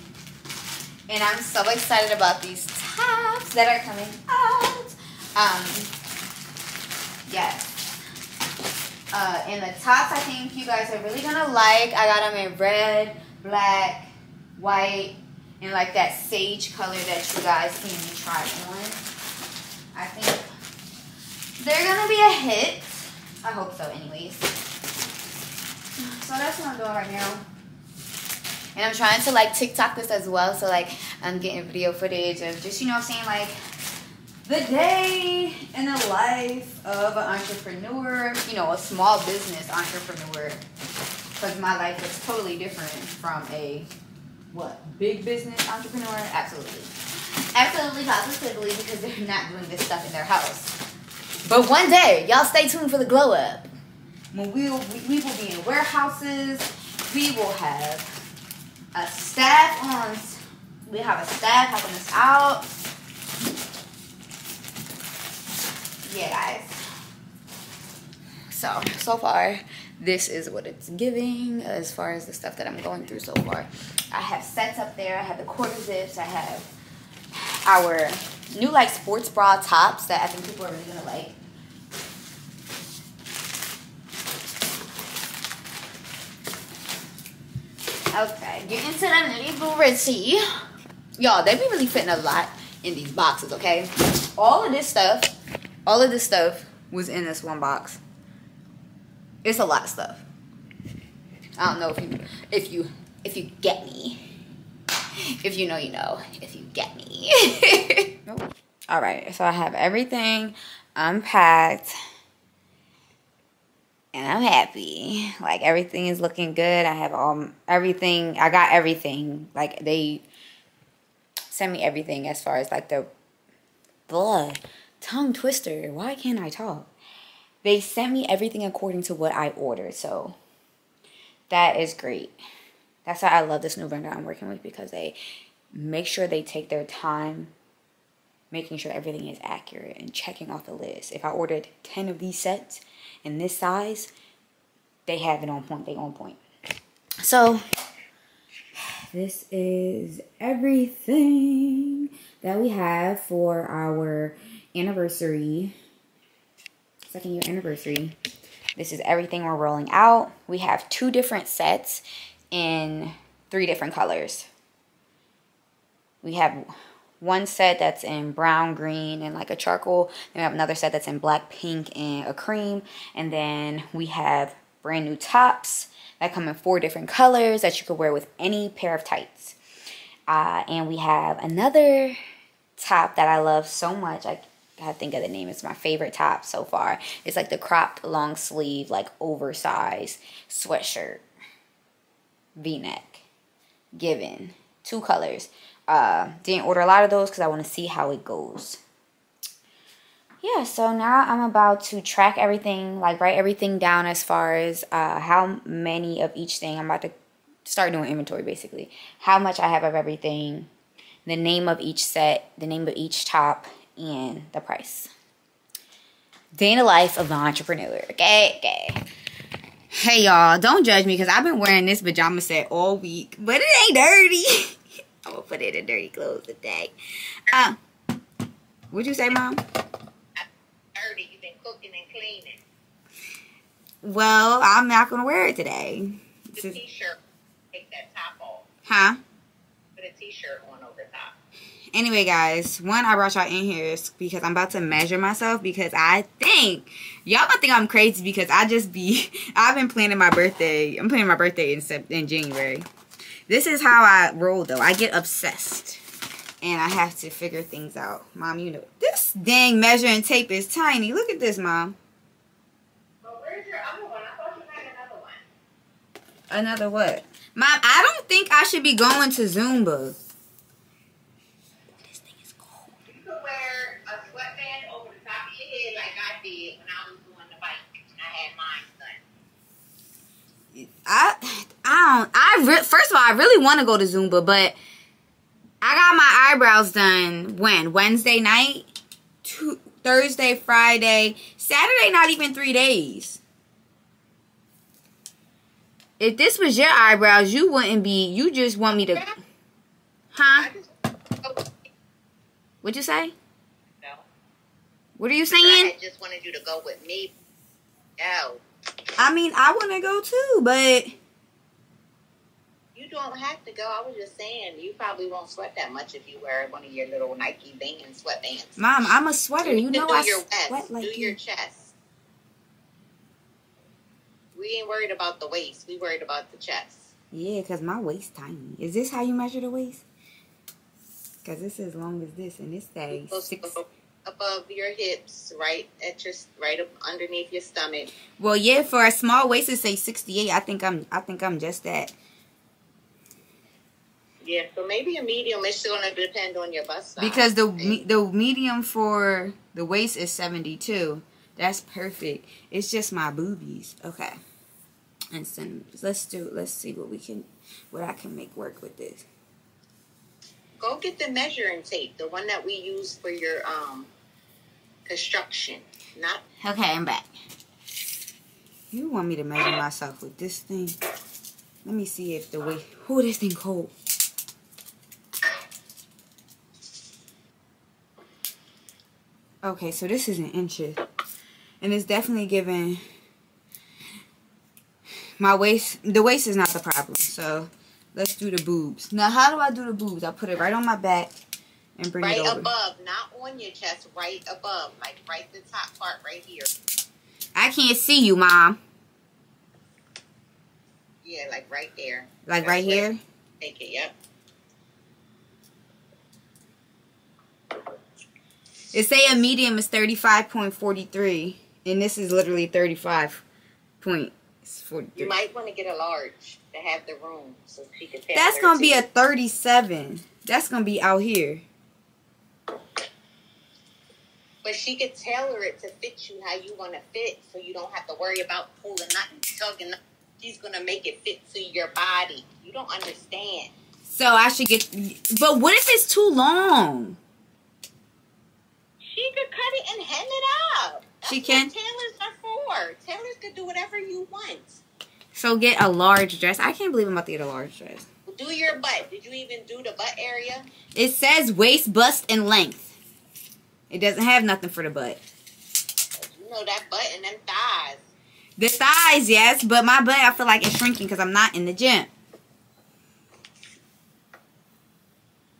And I'm so excited about these tops that are coming out. Um, yes. Uh, and the tops I think you guys are really to like. I got them in red, black, white, and like that sage color that you guys seen me try on. I think they're gonna be a hit. I hope so, anyways. So that's what I'm doing right now. And I'm trying to like TikTok this as well. So like I'm getting video footage of just, you know I'm saying, like the day in the life of an entrepreneur, you know, a small business entrepreneur. Because my life is totally different from a what big business entrepreneur. Absolutely, absolutely, positively, because they're not doing this stuff in their house. But one day, y'all stay tuned for the glow up. When we will, we will be in warehouses, we will have a staff on. We have a staff helping us out. Yeah, guys. So so far, this is what it's giving as far as the stuff that I'm going through so far. I have sets up there. I have the quarter zips. I have our new like sports bra tops that I think people are really gonna like. Okay, get into the nitty gritty. Y'all, they be really fitting a lot in these boxes, okay? All of this stuff, all of this stuff was in this one box. It's a lot of stuff. I don't know if you if you if you get me. If you know, you know. If you get me. nope. All right, so I have everything unpacked. And I'm happy. Like everything is looking good. I have all everything. I got everything. Like they sent me everything as far as like the blood tongue twister. Why can't I talk? They sent me everything according to what I ordered. So that is great. That's why I love this new vendor I'm working with because they make sure they take their time making sure everything is accurate and checking off the list. If I ordered 10 of these sets in this size, they have it on point. They on point. So this is everything that we have for our anniversary, second year anniversary. This is everything we're rolling out. We have two different sets in three different colors. We have one set that's in brown, green, and like a charcoal. Then we have another set that's in black, pink, and a cream. And then we have brand new tops that come in four different colors that you could wear with any pair of tights. Uh, and we have another top that I love so much. I gotta think of the name. It's my favorite top so far. It's like the cropped long sleeve, like oversized sweatshirt, V-neck, given two colors. Uh, didn't order a lot of those because I want to see how it goes. Yeah, so now I'm about to track everything, like write everything down as far as uh, how many of each thing. I'm about to start doing inventory basically. How much I have of everything, the name of each set, the name of each top, and the price. Day in the life of the entrepreneur. Okay, okay. Hey y'all, don't judge me because I've been wearing this pajama set all week, but it ain't dirty. I'm gonna put it in dirty clothes today. Uh, what'd you say, mom? Dirty. You've been cooking and cleaning. Well, I'm not gonna wear it today. The t-shirt, take that top off. Huh? Put a t-shirt on over top. Anyway, guys, one I brought y'all in here is because I'm about to measure myself because I think y'all gonna think I'm crazy because I just be I've been planning my birthday. I'm planning my birthday in in January. This is how I roll though. I get obsessed. And I have to figure things out. Mom, you know this dang measuring tape is tiny. Look at this, mom. Well, where's your other one? I thought you had another one. Another what? Mom, I don't think I should be going to Zumba. This thing is cold. You could wear a sweatband over the top of your head like I did when I was doing the bike. And I had mine done. I I don't I re- first of all I really want to go to Zumba, but I got my eyebrows done when Wednesday night, Tu- Thursday, Friday, Saturday. Not even three days. If this was your eyebrows, you wouldn't be. You just want me to, huh? What'd you say? no. What are you saying? I just wanted you to go with me. No. I mean, I want to go too, but You don't have to go. I was just saying, you probably won't sweat that much if you wear one of your little Nike band sweatbands. mom, I'm a sweater. You can know I sweat like do you. your chest. We ain't worried about the waist. We worried about the chest. Yeah, because my waist tiny. Is this how you measure the waist? Because this is as long as this, and this stays six. Above your hips, right at your right up underneath your stomach. Well, yeah, for a small waist, it say sixty eight. I think I'm. I think I'm just that. Yeah, so maybe a medium is still gonna depend on your bust size. Because the me- the medium for the waist is seventy two. That's perfect. It's just my boobies. Okay. And so let's do. Let's see what we can, what I can make work with this. go get the measuring tape, the one that we use for your um construction, not Okay, I'm back. You want me to measure myself with this thing? Let me see if the weight. Oh, this thing cold. Okay, so this is an inches, and it's definitely giving. My waist, the waist is not the problem. So let's do the boobs. Now, how do I do the boobs? I put it right on my back and bring right it over. above, not on your chest, right above, like right the top part right here. I can't see you, mom. Yeah, like right there. Like That's right here. Take it, yep. It say a medium is thirty five point forty three, and this is literally thirty five point forty You three. might want to get a large to have the room so she can That's gonna be a thirty seven. That's gonna be out here. But she could tailor it to fit you how you want to fit, so you don't have to worry about pulling nothing, tugging. She's gonna make it fit to your body. You don't understand. So I should get. But what if it's too long? She could cut it and hem it up. That's She what can? tailors are for. Tailors could do whatever you want. So get a large dress. I can't believe I'm about to get a large dress. Do your butt. Did you even do the butt area? It says waist, bust, and length. It doesn't have nothing for the butt. You know that butt and them thighs. The thighs, yes, but my butt I feel like it's shrinking because I'm not in the gym.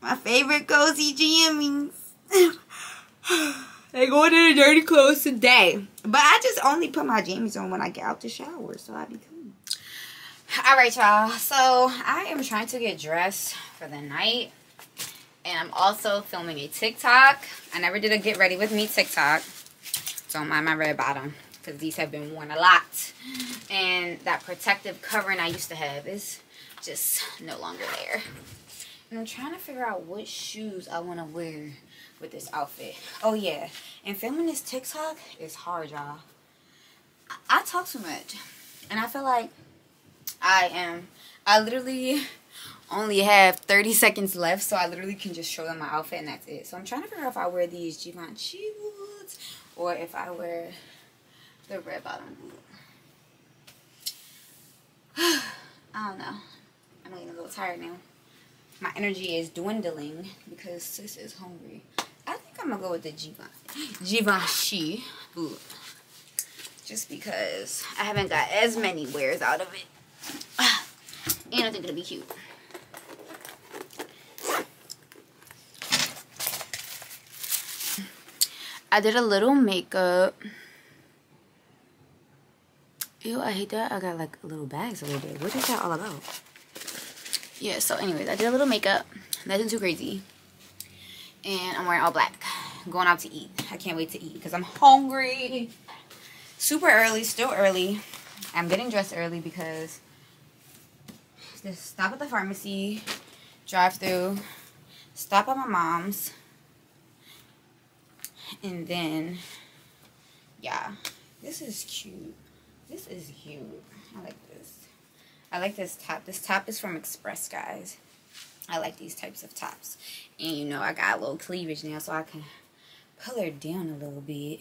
My favorite cozy jammies. they go to the dirty clothes today. But I just only put my jammies on when I get out the shower, so I be clean. Alright, y'all. So I am trying to get dressed for the night. And I'm also filming a TikTok. I never did a get ready with me TikTok. Don't mind my red bottom because these have been worn a lot. And that protective covering I used to have is just no longer there. And I'm trying to figure out what shoes I want to wear with this outfit. Oh yeah, and filming this TikTok is hard, y'all. I, I talk too much, and I feel like I am. I literally only have 30 seconds left, so I literally can just show them my outfit, and that's it. So I'm trying to figure out if I wear these Givenchy boots or if I wear the red bottom boot. I don't know. I'm getting a little tired now. My energy is dwindling because sis is hungry. I think I'm gonna go with the Givenchy, Givenchy boot. just because I haven't got as many wears out of it. And I think it'll be cute. I did a little makeup. Ew, I hate that. I got like little bags a little bit. What is that all about? Yeah, so anyways, I did a little makeup. Nothing too crazy. And I'm wearing all black. Going out to eat. I can't wait to eat because I'm hungry. Super early, still early. I'm getting dressed early because just stop at the pharmacy, drive through, stop at my mom's, and then, yeah, this is cute. This is cute. I like this. I like this top. This top is from Express, guys. I like these types of tops. And you know, I got a little cleavage now, so I can pull her down a little bit.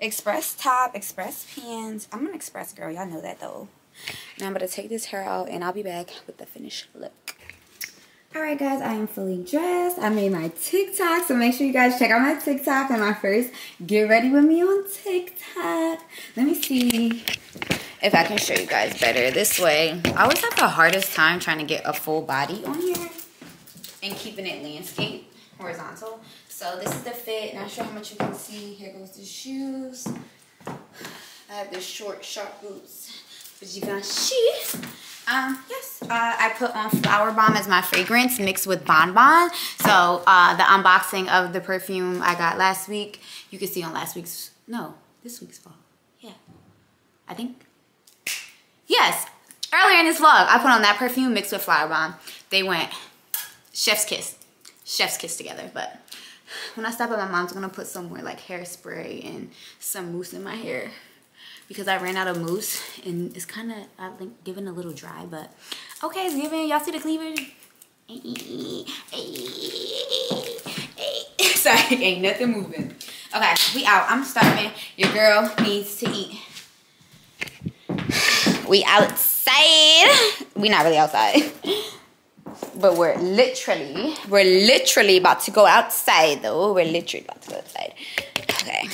Express top, express pants. I'm an express girl. Y'all know that, though. Now I'm going to take this hair out, and I'll be back with the finished look. Alright guys, I am fully dressed. I made my TikTok, so make sure you guys check out my TikTok and my first Get Ready With Me on TikTok. Let me see if I can show you guys better this way. I always have the hardest time trying to get a full body on here and keeping it landscape, horizontal. So this is the fit. Not sure how much you can see. Here goes the shoes. I have the short, sharp boots, but you got see. Um, yes, uh, I put on Flowerbomb as my fragrance mixed with Bonbon. So uh, the unboxing of the perfume I got last week, you can see on last week's, no, this week's vlog. Yeah, I think. Yes, earlier in this vlog, I put on that perfume mixed with Flowerbomb. They went chef's kiss, chef's kiss together. But when I stop at my mom's, I'm gonna put some more like hairspray and some mousse in my hair because I ran out of mousse and it's kind of I think giving a little dry, but okay, it's giving. Y'all see the cleavage? Sorry, ain't nothing moving. Okay, we out. I'm starving. Your girl needs to eat. We outside. We not really outside. But we're literally, we're literally about to go outside though. We're literally about to go outside. Okay.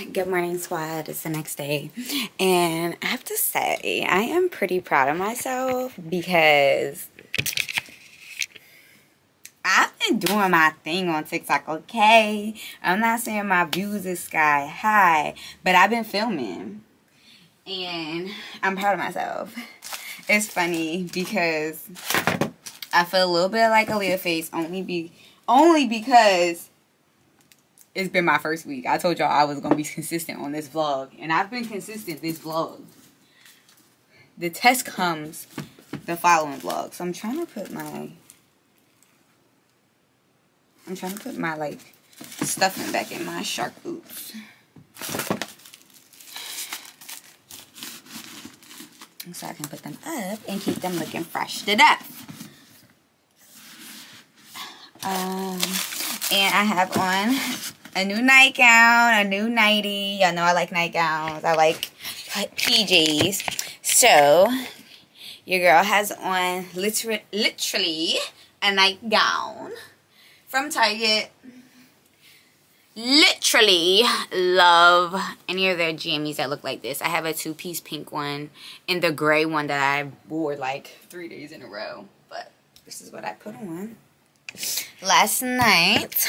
Good morning, squad. It's the next day. And I have to say, I am pretty proud of myself because I've been doing my thing on TikTok, okay? I'm not saying my views is sky high, but I've been filming. And I'm proud of myself. It's funny because I feel a little bit like a face only be only because it's been my first week. I told y'all I was gonna be consistent on this vlog, and I've been consistent this vlog. The test comes the following vlog, so I'm trying to put my I'm trying to put my like stuffing back in my shark boots. So I can put them up and keep them looking fresh to death. Um, and I have on a new nightgown, a new nightie. Y'all know I like nightgowns. I like PJs. So, your girl has on liter literally a nightgown from Target. Literally love any of their jammies that look like this. I have a two-piece pink one and the gray one that I wore like three days in a row. But this is what I put on. Last night,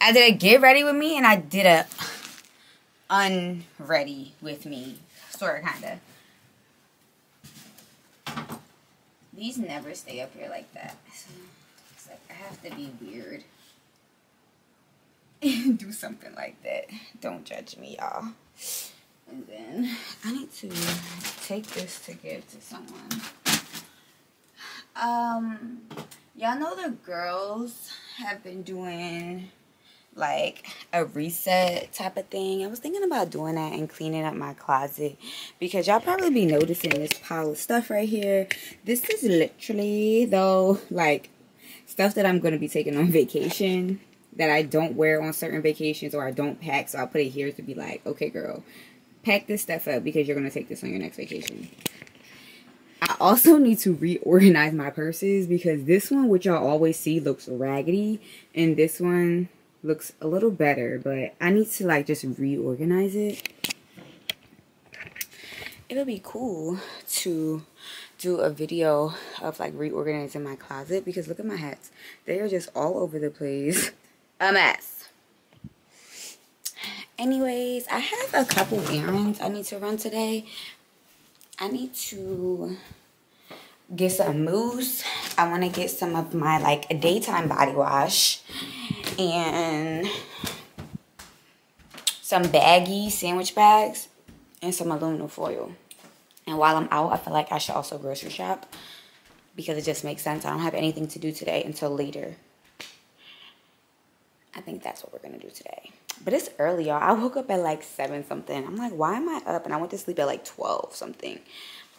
I did a get ready with me and I did a unready with me. Sort of, kind of. These never stay up here like that. It's like I have to be weird. and do something like that. Don't judge me, y'all. And then I need to take this to give to someone. Um, y'all know the girls have been doing like a reset type of thing. I was thinking about doing that and cleaning up my closet because y'all probably be noticing this pile of stuff right here. This is literally though like stuff that I'm going to be taking on vacation that I don't wear on certain vacations or I don't pack. So I'll put it here to be like, okay, girl, pack this stuff up because you're going to take this on your next vacation. I also need to reorganize my purses because this one, which y'all always see, looks raggedy. And this one looks a little better. But I need to like just reorganize it. it would be cool to do a video of like reorganizing my closet because look at my hats. They are just all over the place. A mess. Anyways, I have a couple errands I need to run today. I need to get some mousse. I want to get some of my like a daytime body wash and some baggy sandwich bags and some aluminum foil. And while I'm out, I feel like I should also grocery shop because it just makes sense. I don't have anything to do today until later. I think that's what we're gonna do today. But it's early, y'all. I woke up at like 7 something. I'm like, why am I up? And I went to sleep at like 12 something.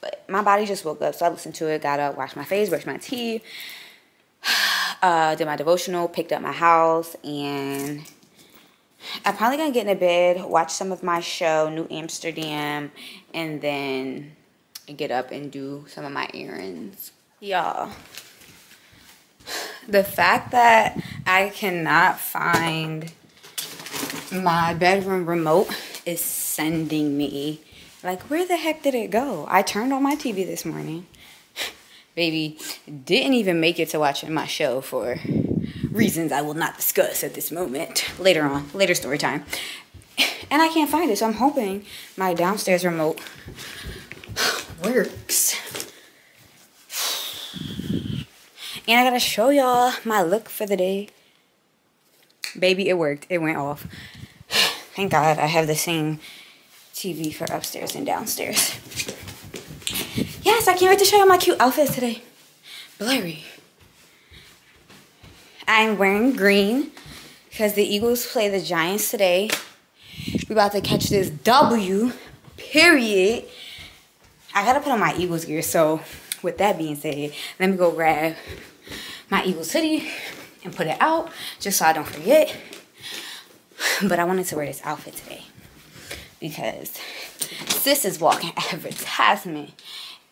But my body just woke up. So I listened to it, got up, washed my face, brushed my teeth, uh, did my devotional, picked up my house, and I'm probably gonna get in a bed, watch some of my show, New Amsterdam, and then get up and do some of my errands. Y'all, the fact that I cannot find my bedroom remote is sending me like where the heck did it go? I turned on my tv this morning. Baby didn't even make it to watching my show for reasons i will not discuss at this moment. Later on later story time. And i can't find it so i'm hoping my downstairs remote works. And i gotta show y'all my look for the day. Baby it worked. It went off. Thank god i have the same tv for upstairs and downstairs. Yes i can't wait to show you my cute outfits today. Blurry. I'm wearing green because the eagles play the giants today. We're about to catch this w period. I gotta put on my eagles gear so with that being said let me go grab my eagles hoodie and put it out just so I don't forget. But I wanted to wear this outfit today because sis is walking advertisement.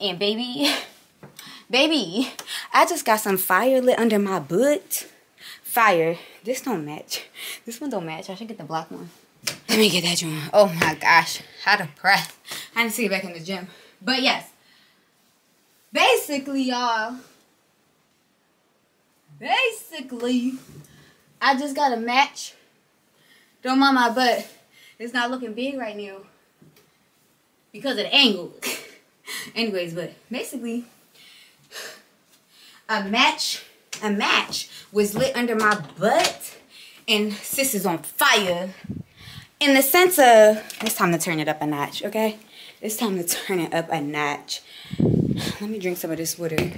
And baby, baby, I just got some fire lit under my butt. Fire. This don't match. This one don't match. I should get the black one. Let me get that one. Oh my gosh. Out of breath. I need to get back in the gym. But yes. Basically, y'all basically, I just got a match. Don't mind my butt. It's not looking big right now because of the angle. Anyways, but basically, a match, a match was lit under my butt, and sis is on fire. In the sense of, it's time to turn it up a notch, okay? It's time to turn it up a notch. Let me drink some of this water.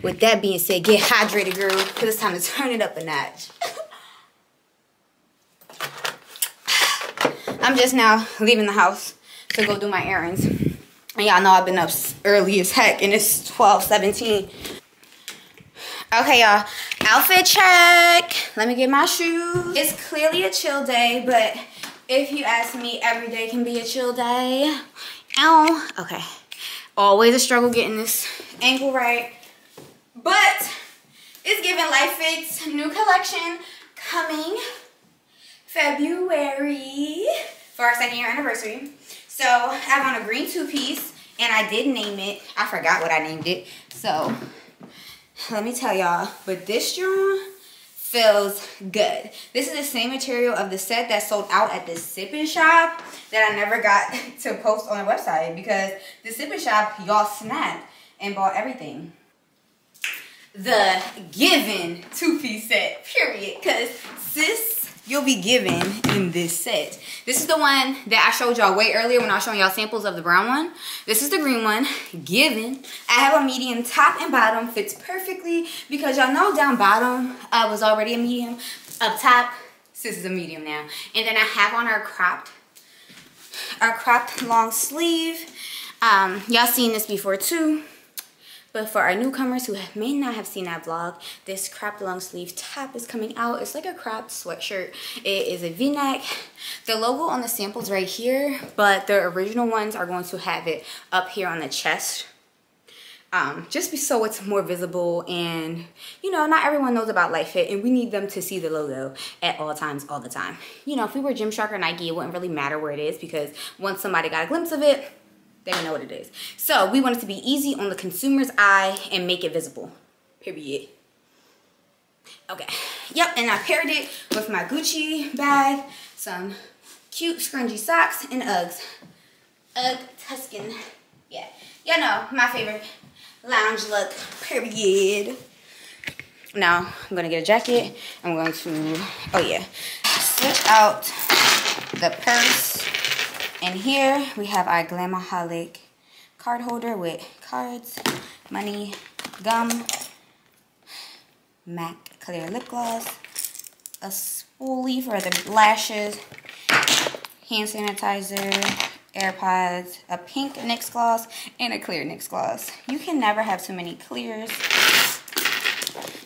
With that being said, get hydrated, girl, because it's time to turn it up a notch. I'm just now leaving the house to go do my errands. And y'all know I've been up early as heck, and it's 12, 17. Okay, y'all. Outfit check. Let me get my shoes. It's clearly a chill day, but if you ask me, every day can be a chill day. Ow. Okay. Always a struggle getting this ankle right. But it's giving LightFit's new collection coming February for our second year anniversary. So I have on a green two-piece and I did name it. I forgot what I named it. So let me tell y'all, but this drum feels good. This is the same material of the set that sold out at the Sippin Shop that I never got to post on the website because the Sippin Shop, y'all snapped and bought everything the given two-piece set, period. Because sis, you'll be given in this set. This is the one that I showed y'all way earlier when I was showing y'all samples of the brown one. This is the green one, given. I have a medium top and bottom, fits perfectly because y'all know down bottom uh, was already a medium. Up top, this is a medium now. And then I have on our cropped, our cropped long sleeve. Um, y'all seen this before too. But for our newcomers who may not have seen that vlog, this cropped long sleeve top is coming out. It's like a cropped sweatshirt. It is a v-neck. The logo on the samples right here, but the original ones are going to have it up here on the chest. Um, just so it's more visible and you know not everyone knows about LightFit and we need them to see the logo at all times all the time you know if we were gymshark or nike it wouldn't really matter where it is because once somebody got a glimpse of it They don't know what it is. So we want it to be easy on the consumer's eye and make it visible. Period. Okay. Yep, and I paired it with my Gucci bag, some cute scrungy socks, and Uggs. Ugg Tasman. Yeah. Y'all know, my favorite lounge look. Period. Now, I'm going to get a jacket. I'm going to, oh yeah, switch out the purse. And here we have our Glamaholic card holder with cards, money, gum, MAC clear lip gloss, a spoolie for the lashes, hand sanitizer, AirPods, a pink NYX gloss, and a clear NYX gloss. You can never have too many clears.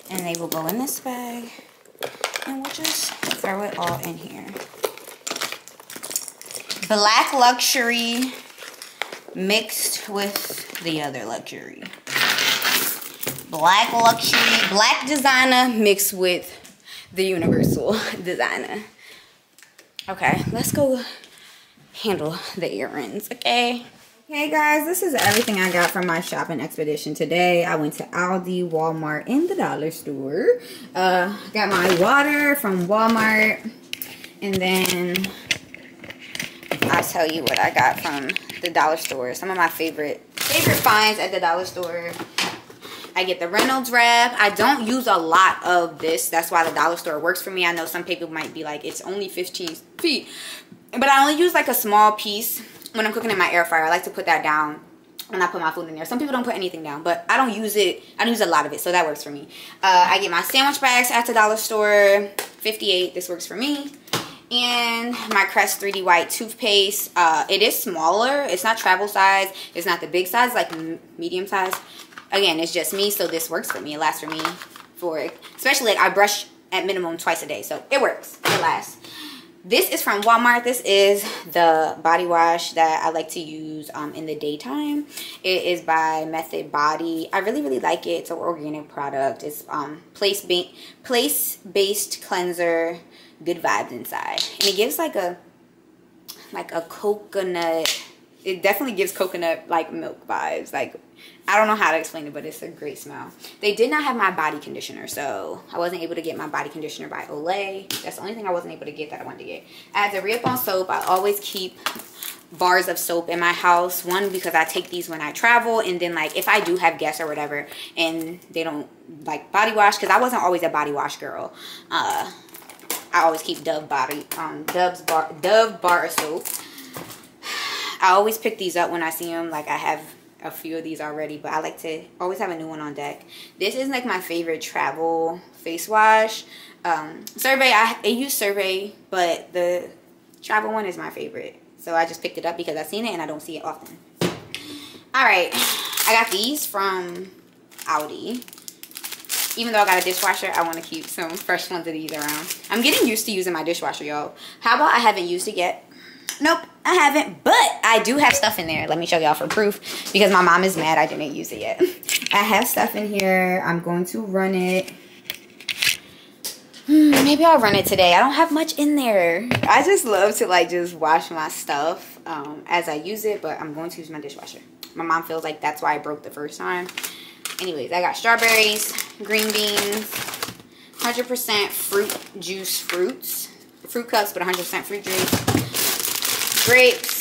And they will go in this bag. And we'll just throw it all in here. Black Luxury mixed with the other luxury. Black Luxury, Black Designer mixed with the Universal Designer. Okay, let's go handle the earrings, okay? Hey guys, this is everything I got from my shopping expedition today. I went to Aldi, Walmart, and the dollar store. Uh, got my water from Walmart. And then I'll tell you what I got from the dollar store. Some of my favorite favorite finds at the dollar store. I get the Reynolds wrap. I don't use a lot of this. That's why the dollar store works for me. I know some people might be like, it's only 15 feet. But I only use like a small piece when I'm cooking in my air fryer. I like to put that down when I put my food in there. Some people don't put anything down, but I don't use it. I don't use a lot of it, so that works for me. Uh, I get my sandwich bags at the dollar store, 58. This works for me. And my Crest 3D White toothpaste. Uh, it is smaller. It's not travel size. It's not the big size, like medium size. Again, it's just me, so this works for me. It lasts for me for, especially like I brush at minimum twice a day, so it works. It lasts. This is from Walmart. This is the body wash that I like to use um, in the daytime. It is by Method Body. I really, really like it. It's an organic product. It's um, place-based place -based cleanser, good vibes inside. And it gives like a, like a coconut, it definitely gives coconut like milk vibes. Like I don't know how to explain it, but it's a great smell. They did not have my body conditioner, so I wasn't able to get my body conditioner by Olay. That's the only thing I wasn't able to get that I wanted to get. I had the Real soap. I always keep bars of soap in my house. One, because I take these when I travel, and then like if I do have guests or whatever, and they don't like body wash, because I wasn't always a body wash girl. Uh, I always keep Dove body, um, Dove's bar, Dove bar soap. I always pick these up when I see them. Like I have a few of these already, but I like to always have a new one on deck. This is like my favorite travel face wash. Um, CeraVe, I, I use CeraVe, but the travel one is my favorite. So I just picked it up because I've seen it and I don't see it often. Alright, I got these from Aldi. Even though I got a dishwasher, I want to keep some fresh ones of these around. I'm getting used to using my dishwasher, y'all. How about I haven't used it yet? Nope, I haven't, but I do have stuff in there. Let me show y'all for proof because my mom is mad I didn't use it yet. I have stuff in here. I'm going to run it. Hmm, maybe I'll run it today. I don't have much in there. I just love to like just wash my stuff um, as I use it, but I'm going to use my dishwasher. My mom feels like that's why I broke the first time. Anyways, I got strawberries, green beans, 100% fruit juice fruits. Fruit cups, but 100% fruit juice grapes,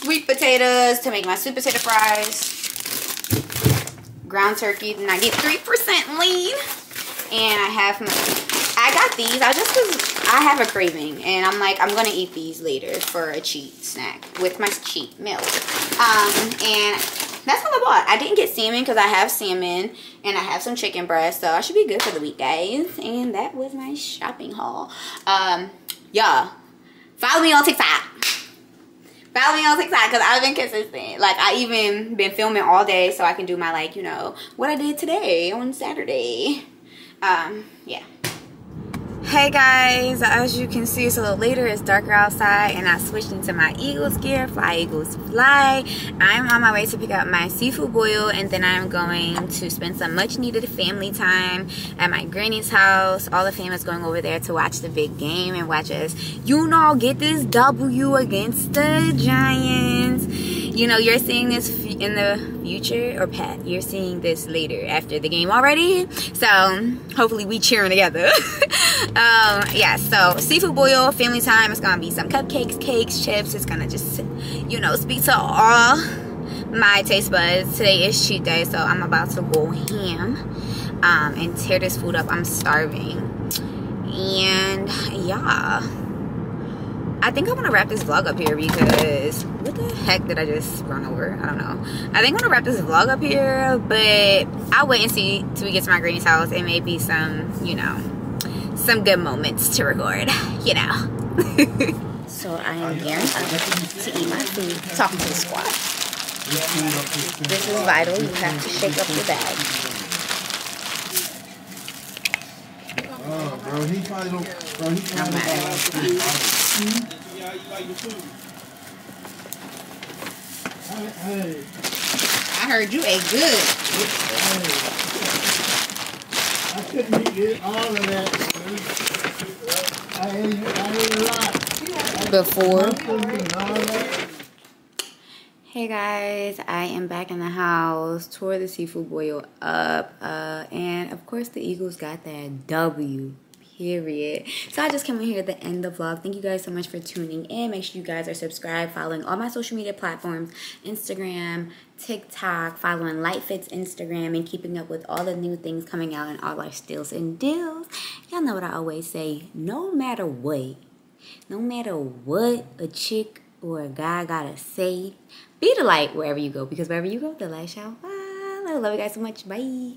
sweet potatoes to make my sweet potato fries, ground turkey, 93% lean, and I have my, I got these, I just cause I have a craving, and I'm like, I'm gonna eat these later for a cheat snack with my cheat meal. Um, and that's all I bought. I didn't get salmon because I have salmon and I have some chicken breast, so I should be good for the week, guys. And that was my shopping haul. Um, yeah, Follow me on TikTok. Follow me on TikTok because I've been consistent. Like I even been filming all day so I can do my like, you know, what I did today on Saturday. Um, yeah. Hey guys, as you can see, it's a little later. It's darker outside, and I switched into my Eagles gear. Fly Eagles Fly. I'm on my way to pick up my seafood boil, and then I'm going to spend some much needed family time at my granny's house. All the family's going over there to watch the big game and watch us, you know, get this W against the Giants. You know, you're seeing this in the future, or Pat, you're seeing this later after the game already. So hopefully we cheering together. um, yeah, so seafood boil, family time. It's gonna be some cupcakes, cakes, chips. It's gonna just, you know, speak to all my taste buds. Today is cheat day, so I'm about to go ham um, and tear this food up. I'm starving. And yeah. I think I'm gonna wrap this vlog up here because what the heck did I just run over? I don't know. I think I'm gonna wrap this vlog up here, but I'll wait and see till we get to my granny's house. It may be some, you know, some good moments to record, you know. so I am up to eat my food, talking to the squad. This is vital. You have to shake up your bag. Oh, bro, he probably don't. Bro, he probably don't. Hey, I heard you ate good. I couldn't eat all of that. I ate, I ate a lot. Before. I couldn't eat all that. Hey guys, I am back in the house. Tore the seafood boil up, uh, and of course the Eagles got that W. Period. So I just came in here at the end of the vlog. Thank you guys so much for tuning in. Make sure you guys are subscribed, following all my social media platforms, Instagram, TikTok, following LightFit's Instagram, and keeping up with all the new things coming out and all our steals and deals. Y'all know what I always say. No matter what, no matter what a chick or a guy gotta say, be the light wherever you go because wherever you go, the light shall ah, follow. Love you guys so much. Bye.